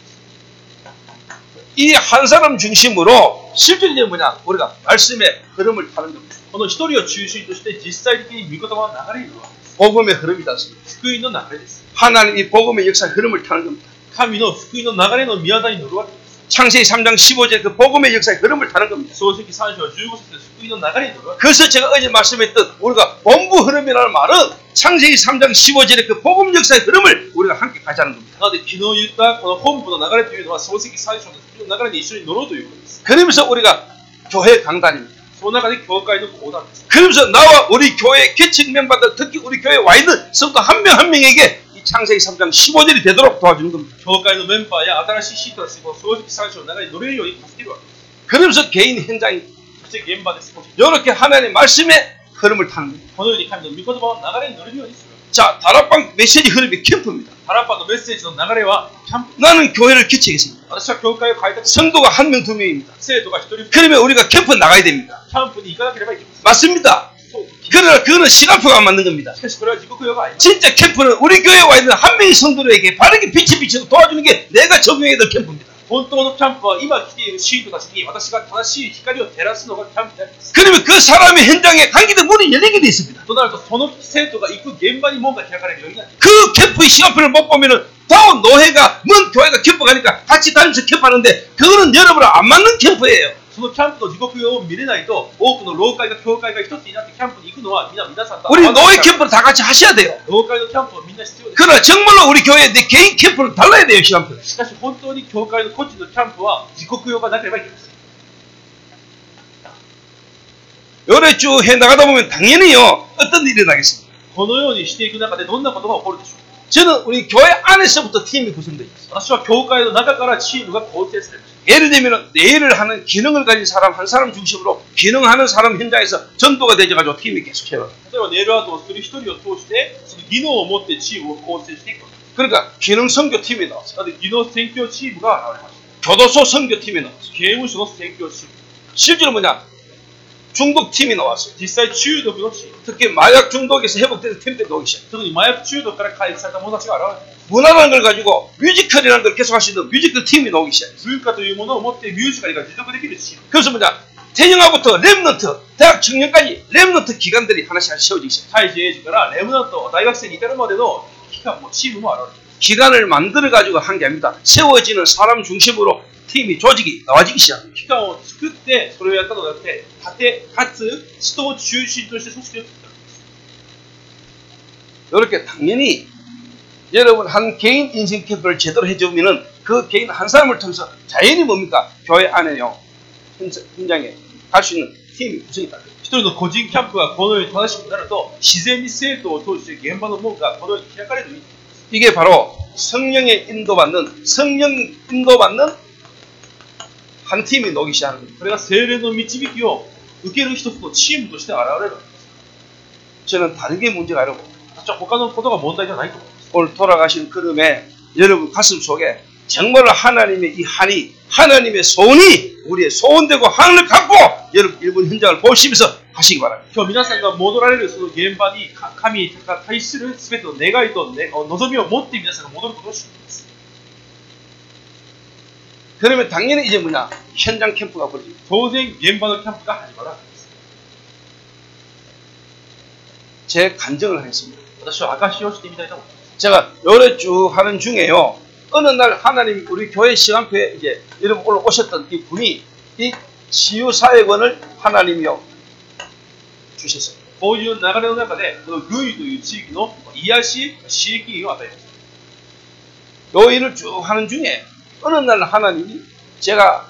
[SPEAKER 1] 이 한 사람 중심으로 실질이 뭐냐? 우리가 말씀의 흐름을 타는 겁니다.
[SPEAKER 2] この一人を中心として実際的に御言葉の流れるわけです。
[SPEAKER 1] 복음의 흐름이 닿습니다.
[SPEAKER 2] 福音の流れです。
[SPEAKER 1] 하나님이 복음의 역사의 흐름을 타는 겁니다.
[SPEAKER 2] 神の福音の流れの宮台に乗るわけです。
[SPEAKER 1] 창세기 3장 15절 그 복음의 역사의 흐름을 타는 겁니다.
[SPEAKER 2] 創世記3章15節の福音の流れに乗るわけ
[SPEAKER 1] 그래서 제가 어제 말씀했던 우리가 본부 흐름이라는 말은 창세기 3장 15절의 그 복음 역사의 흐름을 우리가 함께 가자는 겁니다.
[SPEAKER 2] なので昨日言ったこの本部の流れというのは創世記3章の福音の流れに一緒に乗ろうということです。
[SPEAKER 1] 그러면서 우리가 교회 강단입니다.
[SPEAKER 2] 전화가는 교회까지도 못 왔죠.
[SPEAKER 1] 그러면서 나와 우리 교회 계층 명받들 특히 우리 교회 와 있는 성도 한 명 한 명에게 이 창세기 3장 15절이 되도록 도와주는 겁니다.
[SPEAKER 2] 교회까지도 멤버야 아다라시 시타시고 소식 사실 내가 노래를 여기 가스기로
[SPEAKER 1] 그러면서 개인 현장이 이렇게 하나님의 말씀에 흐름을 타는 거예요.
[SPEAKER 2] 믿고도 나가는 노래를 여기 있어. に乗れるようにするわけです。
[SPEAKER 1] 자, 다락방 메시지 흐름이 캠프입니다.
[SPEAKER 2] ハラッパのメッセージの流れはキャンプ。
[SPEAKER 1] 나는 교회를 개척했습니다.
[SPEAKER 2] 私は教会を開拓し
[SPEAKER 1] 성도가 한 명 두 명입니다.
[SPEAKER 2] 生徒が一人キ
[SPEAKER 1] 그러면 우리가 캠프 나가야 됩니다.
[SPEAKER 2] ャンプに行かなければいけません。
[SPEAKER 1] 맞습니다.
[SPEAKER 2] そう
[SPEAKER 1] 그러나 그거는 시간표가 안 맞는 겁니다.
[SPEAKER 2] しかしこれは自国用があります。
[SPEAKER 1] 진짜 캠프는 우리 교회에 와 있는 한 명의 성도들에게 바르게 빛이 비춰서 도와주는 게 내가 적용해야 될 캠프입니다.
[SPEAKER 2] 本当のキャンプは今来ている信徒たちに私が正しい光を照らすのがキャンプであります。
[SPEAKER 1] 그러면 그 사람의 현장에 관계된 문이 열리게 돼 있습니다.
[SPEAKER 2] となるとその生徒が行く現場に門が開かれるようになります。
[SPEAKER 1] 그 캠프의 시간표를 못 보면은 다운 노회가 먼 교회가 캠프 가니까 같이 다니면서 캠프하는데 그거는 여러분랑 안 맞는 캠프예요.
[SPEAKER 2] そのキャンプの時刻表を見れないと多くの老会が教会が一つになってキャンプに行くのは皆皆さんと
[SPEAKER 1] 우리
[SPEAKER 2] 合わせ
[SPEAKER 1] 노회
[SPEAKER 2] て
[SPEAKER 1] 캠프를 다 같이 하셔야 돼요.
[SPEAKER 2] 老会のキャンプはみんな必要です。
[SPEAKER 1] 그러나 정말로 우리 교회 내 개인 캠프는 달라야 돼요 시간표.
[SPEAKER 2] しかし本当に教会の個人のキャンプは時刻用がなければいけません。
[SPEAKER 1] 요래 쭉 해 나가다 보면 당연히요 어떤 일이 나겠습니까?
[SPEAKER 2] このようにしていく中でどんなことが起こるでしょう
[SPEAKER 1] 저는 우리 교회 안에서부터 팀이 구성되어 있어요.
[SPEAKER 2] 私は教会の中からチームが構成されました。
[SPEAKER 1] 예를 들면 내일을 하는 기능을 가진 사람 한 사람 중심으로 기능하는 사람 현장에서 전도가 되지 가지고 팀이 계속 해요.
[SPEAKER 2] 例えばネイルアートをする一人を通して、その技能を持ってチームを構成していく。
[SPEAKER 1] 그러니까 기능 선교 팀이 나왔어요.
[SPEAKER 2] 기능 선교 팀이 나왔어요.
[SPEAKER 1] 교도소 선교 팀이 나왔어요.
[SPEAKER 2] 계무소 선교 팀.
[SPEAKER 1] 실제로 뭐냐? 중독 팀이 나왔어요.
[SPEAKER 2] 実際中毒のチーム。
[SPEAKER 1] 특히 마약 중독에서 회복된 팀들이 나오기 시작해요.
[SPEAKER 2] 特に麻薬中毒から回復された者たちが現れています
[SPEAKER 1] 문화라는 걸 가지고 뮤지컬이라는 걸 계속 할 수 있는 뮤지컬 팀이 나오기 시작해요.
[SPEAKER 2] 文化というものを持ってミュージカルが持続できるチーム。
[SPEAKER 1] 그래서 뭐냐 태영아부터 랩런트 대학 청년까지 랩런트 기관들이 하나씩 하나씩 세워지기 시작해요.
[SPEAKER 2] 胎児、エイジからレムナント、大学生に至るまでの期間もチームも現れています。
[SPEAKER 1] 기관을 만들어 가지고 한 게 아닙니다. 세워지는 사람 중심으로 팀이 조직이 나와지기 시작합니다.
[SPEAKER 2] 期間を作ってそれをやったのではなくて、縦かつ人を中心として組織を作ったんです。
[SPEAKER 1] 이렇게 당연히 여러분 한 개인 인생 캠프를 제대로 해주면은 그 개인 한 사람을 통해서 자연히 뭡니까 교회 안에요 현- 현장에 갈 수 있는 팀이 구성이 다 돼요.
[SPEAKER 2] 一人の個人キャンプがこのように正しくなると、自然に生徒を通して現場の門がこのように開かれるようになります
[SPEAKER 1] 이게 바로 성령의 인도받는 성령 인도받는 한 팀이 녹기 시작하는 겁니다.
[SPEAKER 2] これが精霊の導きを受ける一つのチームとして現れるわけです。
[SPEAKER 1] 저는 다른 게 문제가 아니고
[SPEAKER 2] 私は他のことが問題じゃないと思います。
[SPEAKER 1] 오늘 돌아가신 그름에 여러분 가슴 속에 정말로 하나님의 이 한이 하나님의 소원이 우리의 소원되고 하늘을 갖고 여러분 일본 현장을 보시면서 하시기 바랍니다.
[SPEAKER 2] 今日皆さんが戻られるその現場にか神に対する全ての願いと、ね、望みを持って皆さんが戻ることを知っています。
[SPEAKER 1] 그러면 당연히 이제 뭐냐 현장 캠프가 벌어집니다.
[SPEAKER 2] 当然現場のキャンプが始まるわけです。
[SPEAKER 1] 제 간증을 하겠습니다.
[SPEAKER 2] 私は証しをしてみたいと思います。
[SPEAKER 1] 제가 요래 쭉 하는 중에요. 어느 날 하나님 우리 교회 시간표에 이제 여러분 오늘 오셨던 이 분이 이 치유사회원을 하나님이요 주셨어요.
[SPEAKER 2] こういう流れの中で、このグイという地域の癒し、刺激を与えました。
[SPEAKER 1] 요 일을 쭉 하는 중에 어느 날 하나님이 제가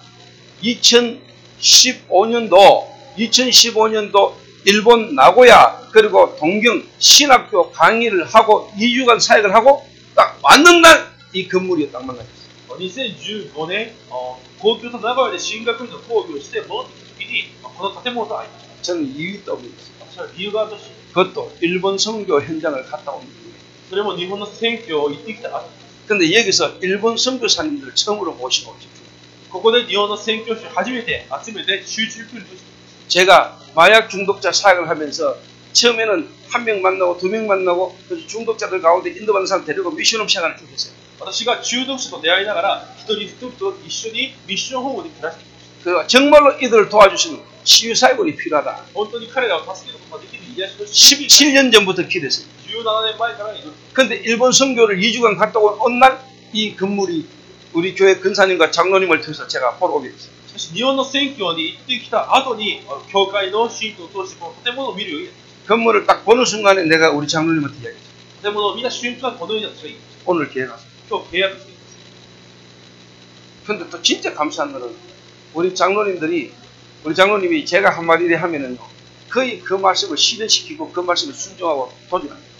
[SPEAKER 1] 2015년도 2015년도 일본 나고야 그리고 동경 신학교 강의를 하고 2주간 사역을 하고 딱 왔는 날 이 건물이 딱 만나졌어요.
[SPEAKER 2] 2015年、あ東京と名古屋で進学院の講義をして戻ってきた時に、あこの建物と会いました。
[SPEAKER 1] 저는 이유 때문에 있어요.
[SPEAKER 2] 私は理由があるとし、
[SPEAKER 1] 그것도 일본 선교 현장을 갔다 온 이후에
[SPEAKER 2] それも日本の選挙を行ってきた後
[SPEAKER 1] 근데 여기서 일본 선교사님들 처음으로 모시고 싶어요.
[SPEAKER 2] ここで日本の宣教師を初めて集めて集中訓練をして
[SPEAKER 1] 제가 마약 중독자 사역을 하면서 처음에는 한 명 만나고 두 명 만나고 그래서 중독자들 가운데 인도받는 사람 데리고 미션업 시간을 쭉 했어요.
[SPEAKER 2] 私が中毒者と出会いながら一人一人と一緒にミッションホームで暮らしてきました
[SPEAKER 1] 그 정말로 이들을 도와주시는 치유사역원이 필요하다.
[SPEAKER 2] 本当に彼らを助けることができる癒しの師
[SPEAKER 1] 17년 전부터 기도했어요.
[SPEAKER 2] 17年前から祈る
[SPEAKER 1] 근데 일본 선교를 2주간 갔다 온 어느 날 이 건물이 우리 교회 근사님과 장로님을 통해서 제가 보러 오게 됐어요.
[SPEAKER 2] しかし日本の選挙に行ってきた後にあの教会の信徒を通してこの建物を見るようになり
[SPEAKER 1] 건물을 딱 보는 순간에 내가 우리 장로님한테 이야기했어요.
[SPEAKER 2] 建物を見た瞬間このように私が言いまし
[SPEAKER 1] 오늘 기회 가서.
[SPEAKER 2] た今日契約しています
[SPEAKER 1] 근데 또 진짜 감사한 거는 우리 장로님들이 우리 장로님이 제가 한마디를 하면은요 거의 그 말씀을 실현시키고 그 말씀을 순종하고 도전합니다.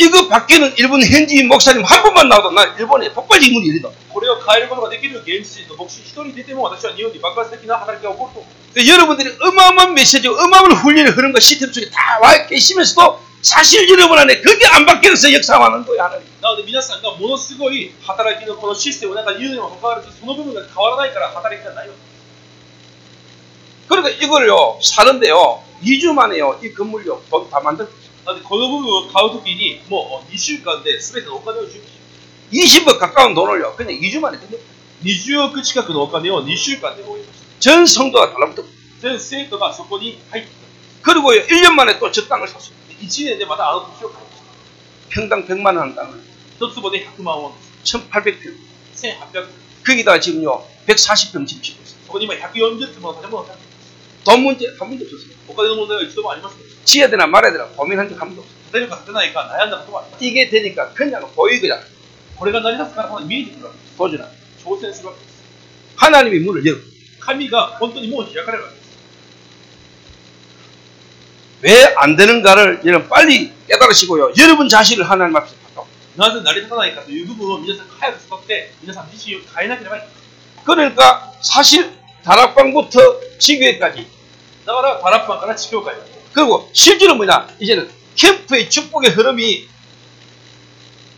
[SPEAKER 1] 이거 바뀌는 일본 현지인 목사님 한 분만 나와도 난 일본에 폭발적인 문이 열리다.
[SPEAKER 2] これを変えることができる現地人の牧師一人出ても私は日本に爆発的な働きが起こると思う
[SPEAKER 1] 그 여러분들이 어마어마한 메시지, 어마어마한 훈련을 흐름과 시스템 속에 다 와 계시면서도 사실 여러분 안에 그게 안 바뀌어서 역사하는 거예요, 하나님.
[SPEAKER 2] なので皆さんがものすごい働きのこのシステムの中にいるにもかかわらずその部分が変わらないから働きがないわけです
[SPEAKER 1] 그러니까 이걸요, 사는데요, 2주 만에요, 이 건물요, 돈 다 만들,
[SPEAKER 2] なのでこの部分を買うときにもう2週間で全てのお金を準備し
[SPEAKER 1] 20억 가까운 돈을요, 그냥 2주 만에 끝내.
[SPEAKER 2] 20億近くのお金を2週間で終えました
[SPEAKER 1] 전 성도가 달라붙어.
[SPEAKER 2] 全生徒がそこに入ってき
[SPEAKER 1] 그리고요, 1년 만에 또 저 땅을 샀어요.
[SPEAKER 2] た1年でまたあの土地を買いました
[SPEAKER 1] 평당 100만 원 하는 땅을.
[SPEAKER 2] 一坪で100万ウォンです
[SPEAKER 1] 1800평.
[SPEAKER 2] 1800
[SPEAKER 1] 거기다 지금요, 140평 집 짓고 있어요.
[SPEAKER 2] そこに今140坪の建物を建てています
[SPEAKER 1] 돈 문제 한 번도 없었어요.
[SPEAKER 2] 국가대선 문제가 있지도 많이 봤어요.
[SPEAKER 1] 지어야 되나 말아야 되나 고민한 적 한 번도 없어요.
[SPEAKER 2] 내려가서 되나니까 나야 한다고 또
[SPEAKER 1] 이게 되니까 그냥
[SPEAKER 2] 보이거든. 우리가 날이라서 가는 미지구나. 보지나. 조세
[SPEAKER 1] 수밖에 하나님이 문을 열고.
[SPEAKER 2] 카미가 본돈이 뭔지 약하려
[SPEAKER 1] 왜안 되는가를 여러분 빨리 깨달으시고요. 여러분 자신을 하나님 앞에서 바꿔.
[SPEAKER 2] 나는 날이 살아나니까 유부부 민자상 카야를 썼대 민자상 지시 가인하기를
[SPEAKER 1] 그러니까 사실 다락방부터 지교회까지
[SPEAKER 2] だからパラッパンから地教会
[SPEAKER 1] 그리고 실제로 뭐냐 이제는 캠프의 축복의 흐름이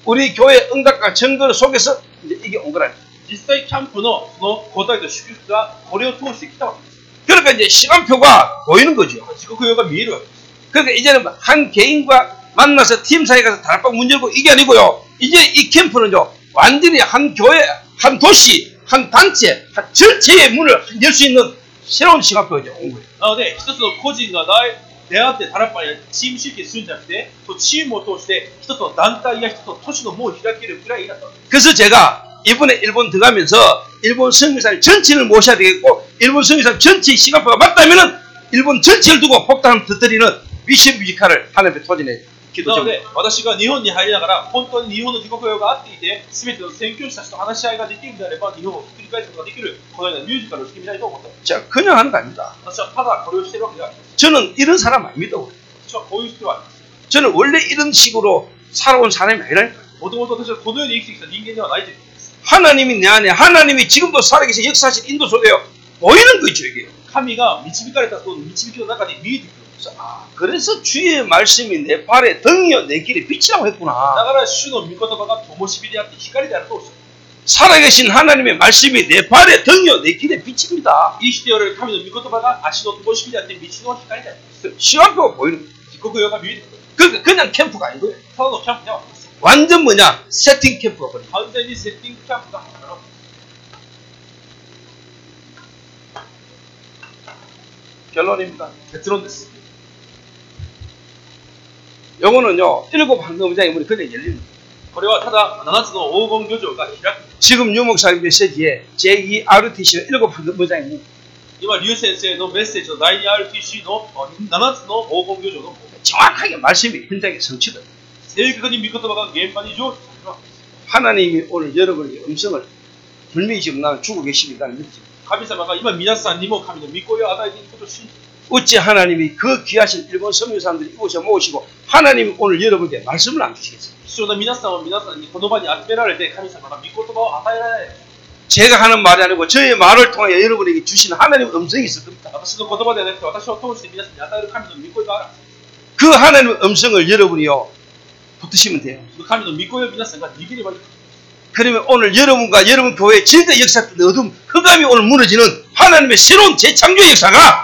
[SPEAKER 1] 우리 교회 응답과 증거 속에서 이제 이게 온 거라니.
[SPEAKER 2] 実際キャンプのその答えと祝福がこれを通してきたわけです
[SPEAKER 1] 그러니까 이제 시간표가 보이는 거죠.
[SPEAKER 2] 時刻表が見えるわけです
[SPEAKER 1] 그러니까 이제는 한 개인과 만나서 팀 사이에 가서 다락방 문 열고 이게 아니고요. 이제 이 캠프는요 완전히 한 교회, 한 도시, 한 단체, 한 전체의 문을 열 수 있는 새로운 시간표가 이제 온 거예요.
[SPEAKER 2] なので一つの個人が出会ってタラッパンやチーム集計するんじゃなくてそうチームを通して一つの団体や一つの都市の門を開けるくらいになったわけです
[SPEAKER 1] 그래서 제가 이번에 일본 들어가면서 일본 성교사님 전체를 모셔야 되겠고 일본 성교사님 전체의 시간표가 맞다면은 일본 전체를 두고 폭탄을 터뜨리는 미션 뮤지컬을 하나님께 도전해 기도
[SPEAKER 2] なの
[SPEAKER 1] 좀
[SPEAKER 2] で私が日本に入りながら本当に日本の時刻表が合っていて全ての宣教師たちと話し合いができるのであれば日本をひっくり返すことができるこのようなミュージカルをしてみたいと思ったんです
[SPEAKER 1] 자, 그냥 하는 거 아닙니다.
[SPEAKER 2] 私はただこれをしているわけではありません
[SPEAKER 1] 저는 이런 사람 아닙니다. 원래.
[SPEAKER 2] 私はこういう人ではありません
[SPEAKER 1] 저는 원래 이런 식으로 살아온 사람이 아니라니까.
[SPEAKER 2] もともと私はこのように生きてきた人間ではないということです
[SPEAKER 1] 하나님이 내 안에 하나님이 지금도 살아계신 역사하신 인도 속에요. 보이는 거죠 이게.
[SPEAKER 2] 神が導かれたその導きの中で見えてくるんです。
[SPEAKER 1] 아, 그래서 주의 말씀이 내 발에 등이요 내 길에 빛이라고
[SPEAKER 2] だ
[SPEAKER 1] 했구나.
[SPEAKER 2] から主の御言葉が灯火であって光であるとおっしゃる。
[SPEAKER 1] 살아계신 하나님의 말씀이 내 발에 등이요 내 길에 빛입니다.
[SPEAKER 2] 生きておられる神の御言葉が足の灯火であって道の光であります。
[SPEAKER 1] 시간표가 보이는 거예요.
[SPEAKER 2] 時刻表が見えてくる。
[SPEAKER 1] 그러니까 그냥 캠프가 아니고요.
[SPEAKER 2] ただのキャンプではありません。
[SPEAKER 1] 완전 뭐냐 세팅 캠프가 버려.
[SPEAKER 2] 完全にセッティングキャンプが働く。
[SPEAKER 1] 결론입니다.
[SPEAKER 2] 結論です。
[SPEAKER 1] 요거는요 일곱 황금장이 문이 그냥 열리는 거예요.
[SPEAKER 2] これはただ7つの黄金漁場が開く。
[SPEAKER 1] 지금 유목사님 메시지에 제2RTC는 일곱 황금장이 문.
[SPEAKER 2] 今、劉先生のメッセージの第 2RTC の7つの黄金漁場の
[SPEAKER 1] 정확하게 말씀이 현장에 성취돼.
[SPEAKER 2] 正確に御言葉が現場に成就されます。
[SPEAKER 1] 하나님이 오늘 여러분에게 음성을 분명히 지금 나는 주고 계십니다는 믿지.
[SPEAKER 2] 神様が今皆さんにも神の御声を与えていることを信じて
[SPEAKER 1] 어찌 하나님이 그 귀하신 일본 선교 사람들이 이곳에 모시고 하나님이 오늘 여러분에게 말씀을 안 주시겠어요?
[SPEAKER 2] 必要な皆さんは皆さんにこの場に集められて神様が御言葉を与えられない。
[SPEAKER 1] 제가 하는 말이 아니고 저의 말을 통해 여러분에게 주시는 하나님의 음성이 있을 겁니다.
[SPEAKER 2] 私の言葉ではなくて私を通して皆さんに与える神の御声がある。
[SPEAKER 1] 그 하나님의 음성을 여러분이요 붙드시면 돼요.
[SPEAKER 2] その神の御声を皆さんが握ればいい。
[SPEAKER 1] 그러면 오늘 여러분과 여러분 교회 절대 역사했던 어둠, 흑암이 오늘 무너지는 하나님의 새로운 재창조 역사가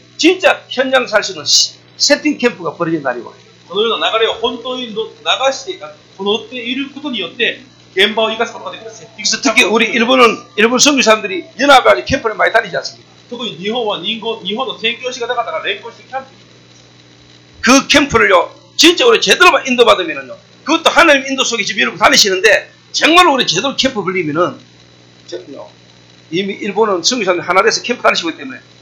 [SPEAKER 1] 진짜 현장 살 수 있는 시- 세팅 캠프가 벌어진 날이 와요.
[SPEAKER 2] このような流れを本当にの流して、あ乗っていることによって、現場を生かすことができるセッティング
[SPEAKER 1] 그래서
[SPEAKER 2] キャン
[SPEAKER 1] 특히
[SPEAKER 2] プを
[SPEAKER 1] 우리 일본은 일본 선교 사람들이 연합에 아주 캠프를 많이 다니지 않습니까?
[SPEAKER 2] 特に日本は日本日本の宣教師方々が連行してキャンプに
[SPEAKER 1] 그 캠프를요, 진짜 우리 제대로만 인도받으면은요, 그것도 하나님 인도 속에 지금 여러분 다니시는데, 정말로 우리 제대로 캠프 불리면은, 저요, 이미 일본은 성교사님 하나 돼서 캠프 다니시기 때문에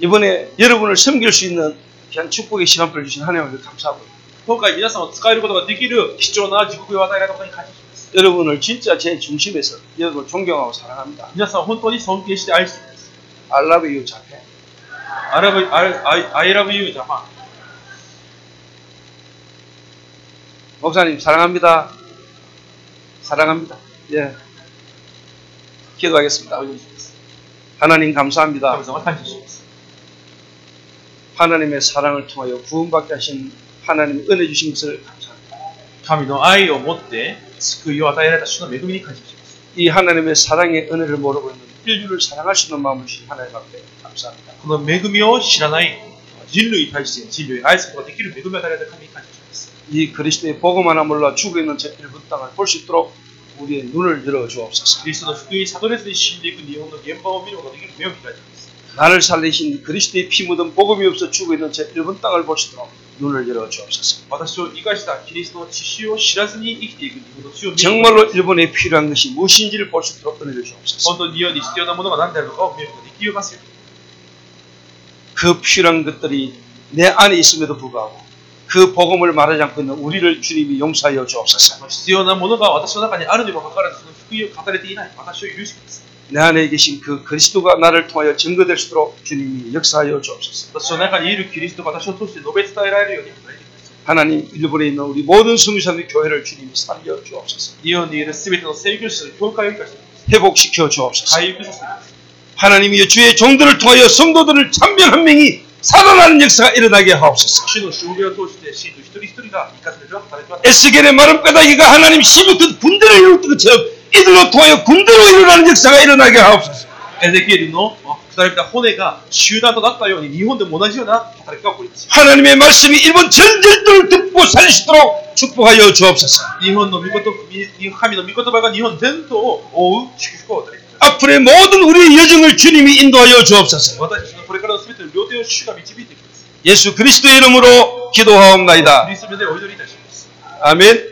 [SPEAKER 1] 이번에 여러분을 섬길 수 있는 귀한 축복의 시간표를 주신 하나님께 감사하고
[SPEAKER 2] 今回皆さんを使えることができる貴重な時刻を与えられたことに感謝します
[SPEAKER 1] 여러분을 진짜 제 중심에서 여러분을 존경하고 사랑합니다.
[SPEAKER 2] 皆さんを本当に尊敬して愛しています
[SPEAKER 1] I love you, 자폐.
[SPEAKER 2] I love, I, I, I love you, Japan.
[SPEAKER 1] 목사님 사랑합니다. 사랑합니다. 예. 기도하겠습니다.
[SPEAKER 2] お祈りします。
[SPEAKER 1] 하나님 감사합니다.
[SPEAKER 2] 神様感謝します。
[SPEAKER 1] 하나님의 사랑을 통하여 구원받게 하신 하나님 은혜 주신 것을 감사합니다.
[SPEAKER 2] 神の愛を持って救いを与えられた主の恵みに感謝します。
[SPEAKER 1] 이 하나님의 사랑의 은혜를 모르고 있는 인류를 사랑할 수 있는 마음을 주신 하나님 앞에 감사합니다.
[SPEAKER 2] この恵みを知らない人類に対して人類を愛すことができる恵みを与えられた神に感謝します。
[SPEAKER 1] 이 그리스도의 복음 하나 몰라 죽어 있는 저 일본 땅을 볼 수 있도록 우리의 눈을 열어 주옵소서.
[SPEAKER 2] キリストの福音に悟れずに死んでいく日本の現場を見ることができる目を開いています。
[SPEAKER 1] 나를 살리신 그리스도의 피 묻은 복음이 없어 죽어 있는 저 일본 땅을 볼 수 있도록 눈을 열어 주옵소서.
[SPEAKER 2] 私を生かしたキリストの血潮を知らずに生きていく日本の血を見ることが
[SPEAKER 1] 정말로 일본에 필요한 것이 무엇인지를 볼 수 있도록 은혜를 주옵소서.
[SPEAKER 2] 本当に日本に必要なものが何であるのかを見ることができますように。
[SPEAKER 1] 그 필요한 것들이 내 안에 있음에도 불구하고 그 복음을 말하지 않고 있는 우리를 주님이 용서하여 주옵소서.
[SPEAKER 2] 必要なものが私の中にあるにもかかわらずその福音を語れていない私を許してください。
[SPEAKER 1] 내 안에 계신 그 그리스도가 나를 통하여 증거될 수 있도록 주님이 역사하여 주옵소서. 하나님 일본에 있는 우리 모든 성교사님 교회를 주님이 살려 주옵소서. 회복시켜 주옵소서. 하나님이여 주의 종들을 통하여 성도들을 참변한 명이 살아나는 역사가 일어나게 하옵소서. 에스겔의 마른 뼈다귀가 하나님 시부터 분대를 이루었던 것처럼 이들로 통하여 군대로 일어나는 역사가 일어나게 하옵소서.
[SPEAKER 2] 에데키엘이노 그다음에 혼해가 쉬우나도 났다요. 니혼도 못하시오나
[SPEAKER 1] 하나님의 말씀이 일본 전들들 듣고 살리시도록 축복하여 주옵소서.
[SPEAKER 2] 니혼도 미것도 미함이도 미것도 바가 니혼 전도 오우 축복
[SPEAKER 1] 앞으로의 모든 우리의 여정을 주님이 인도하여 주옵소서. 예수 그리스도의 이름으로 기도하옵나이다. 아멘.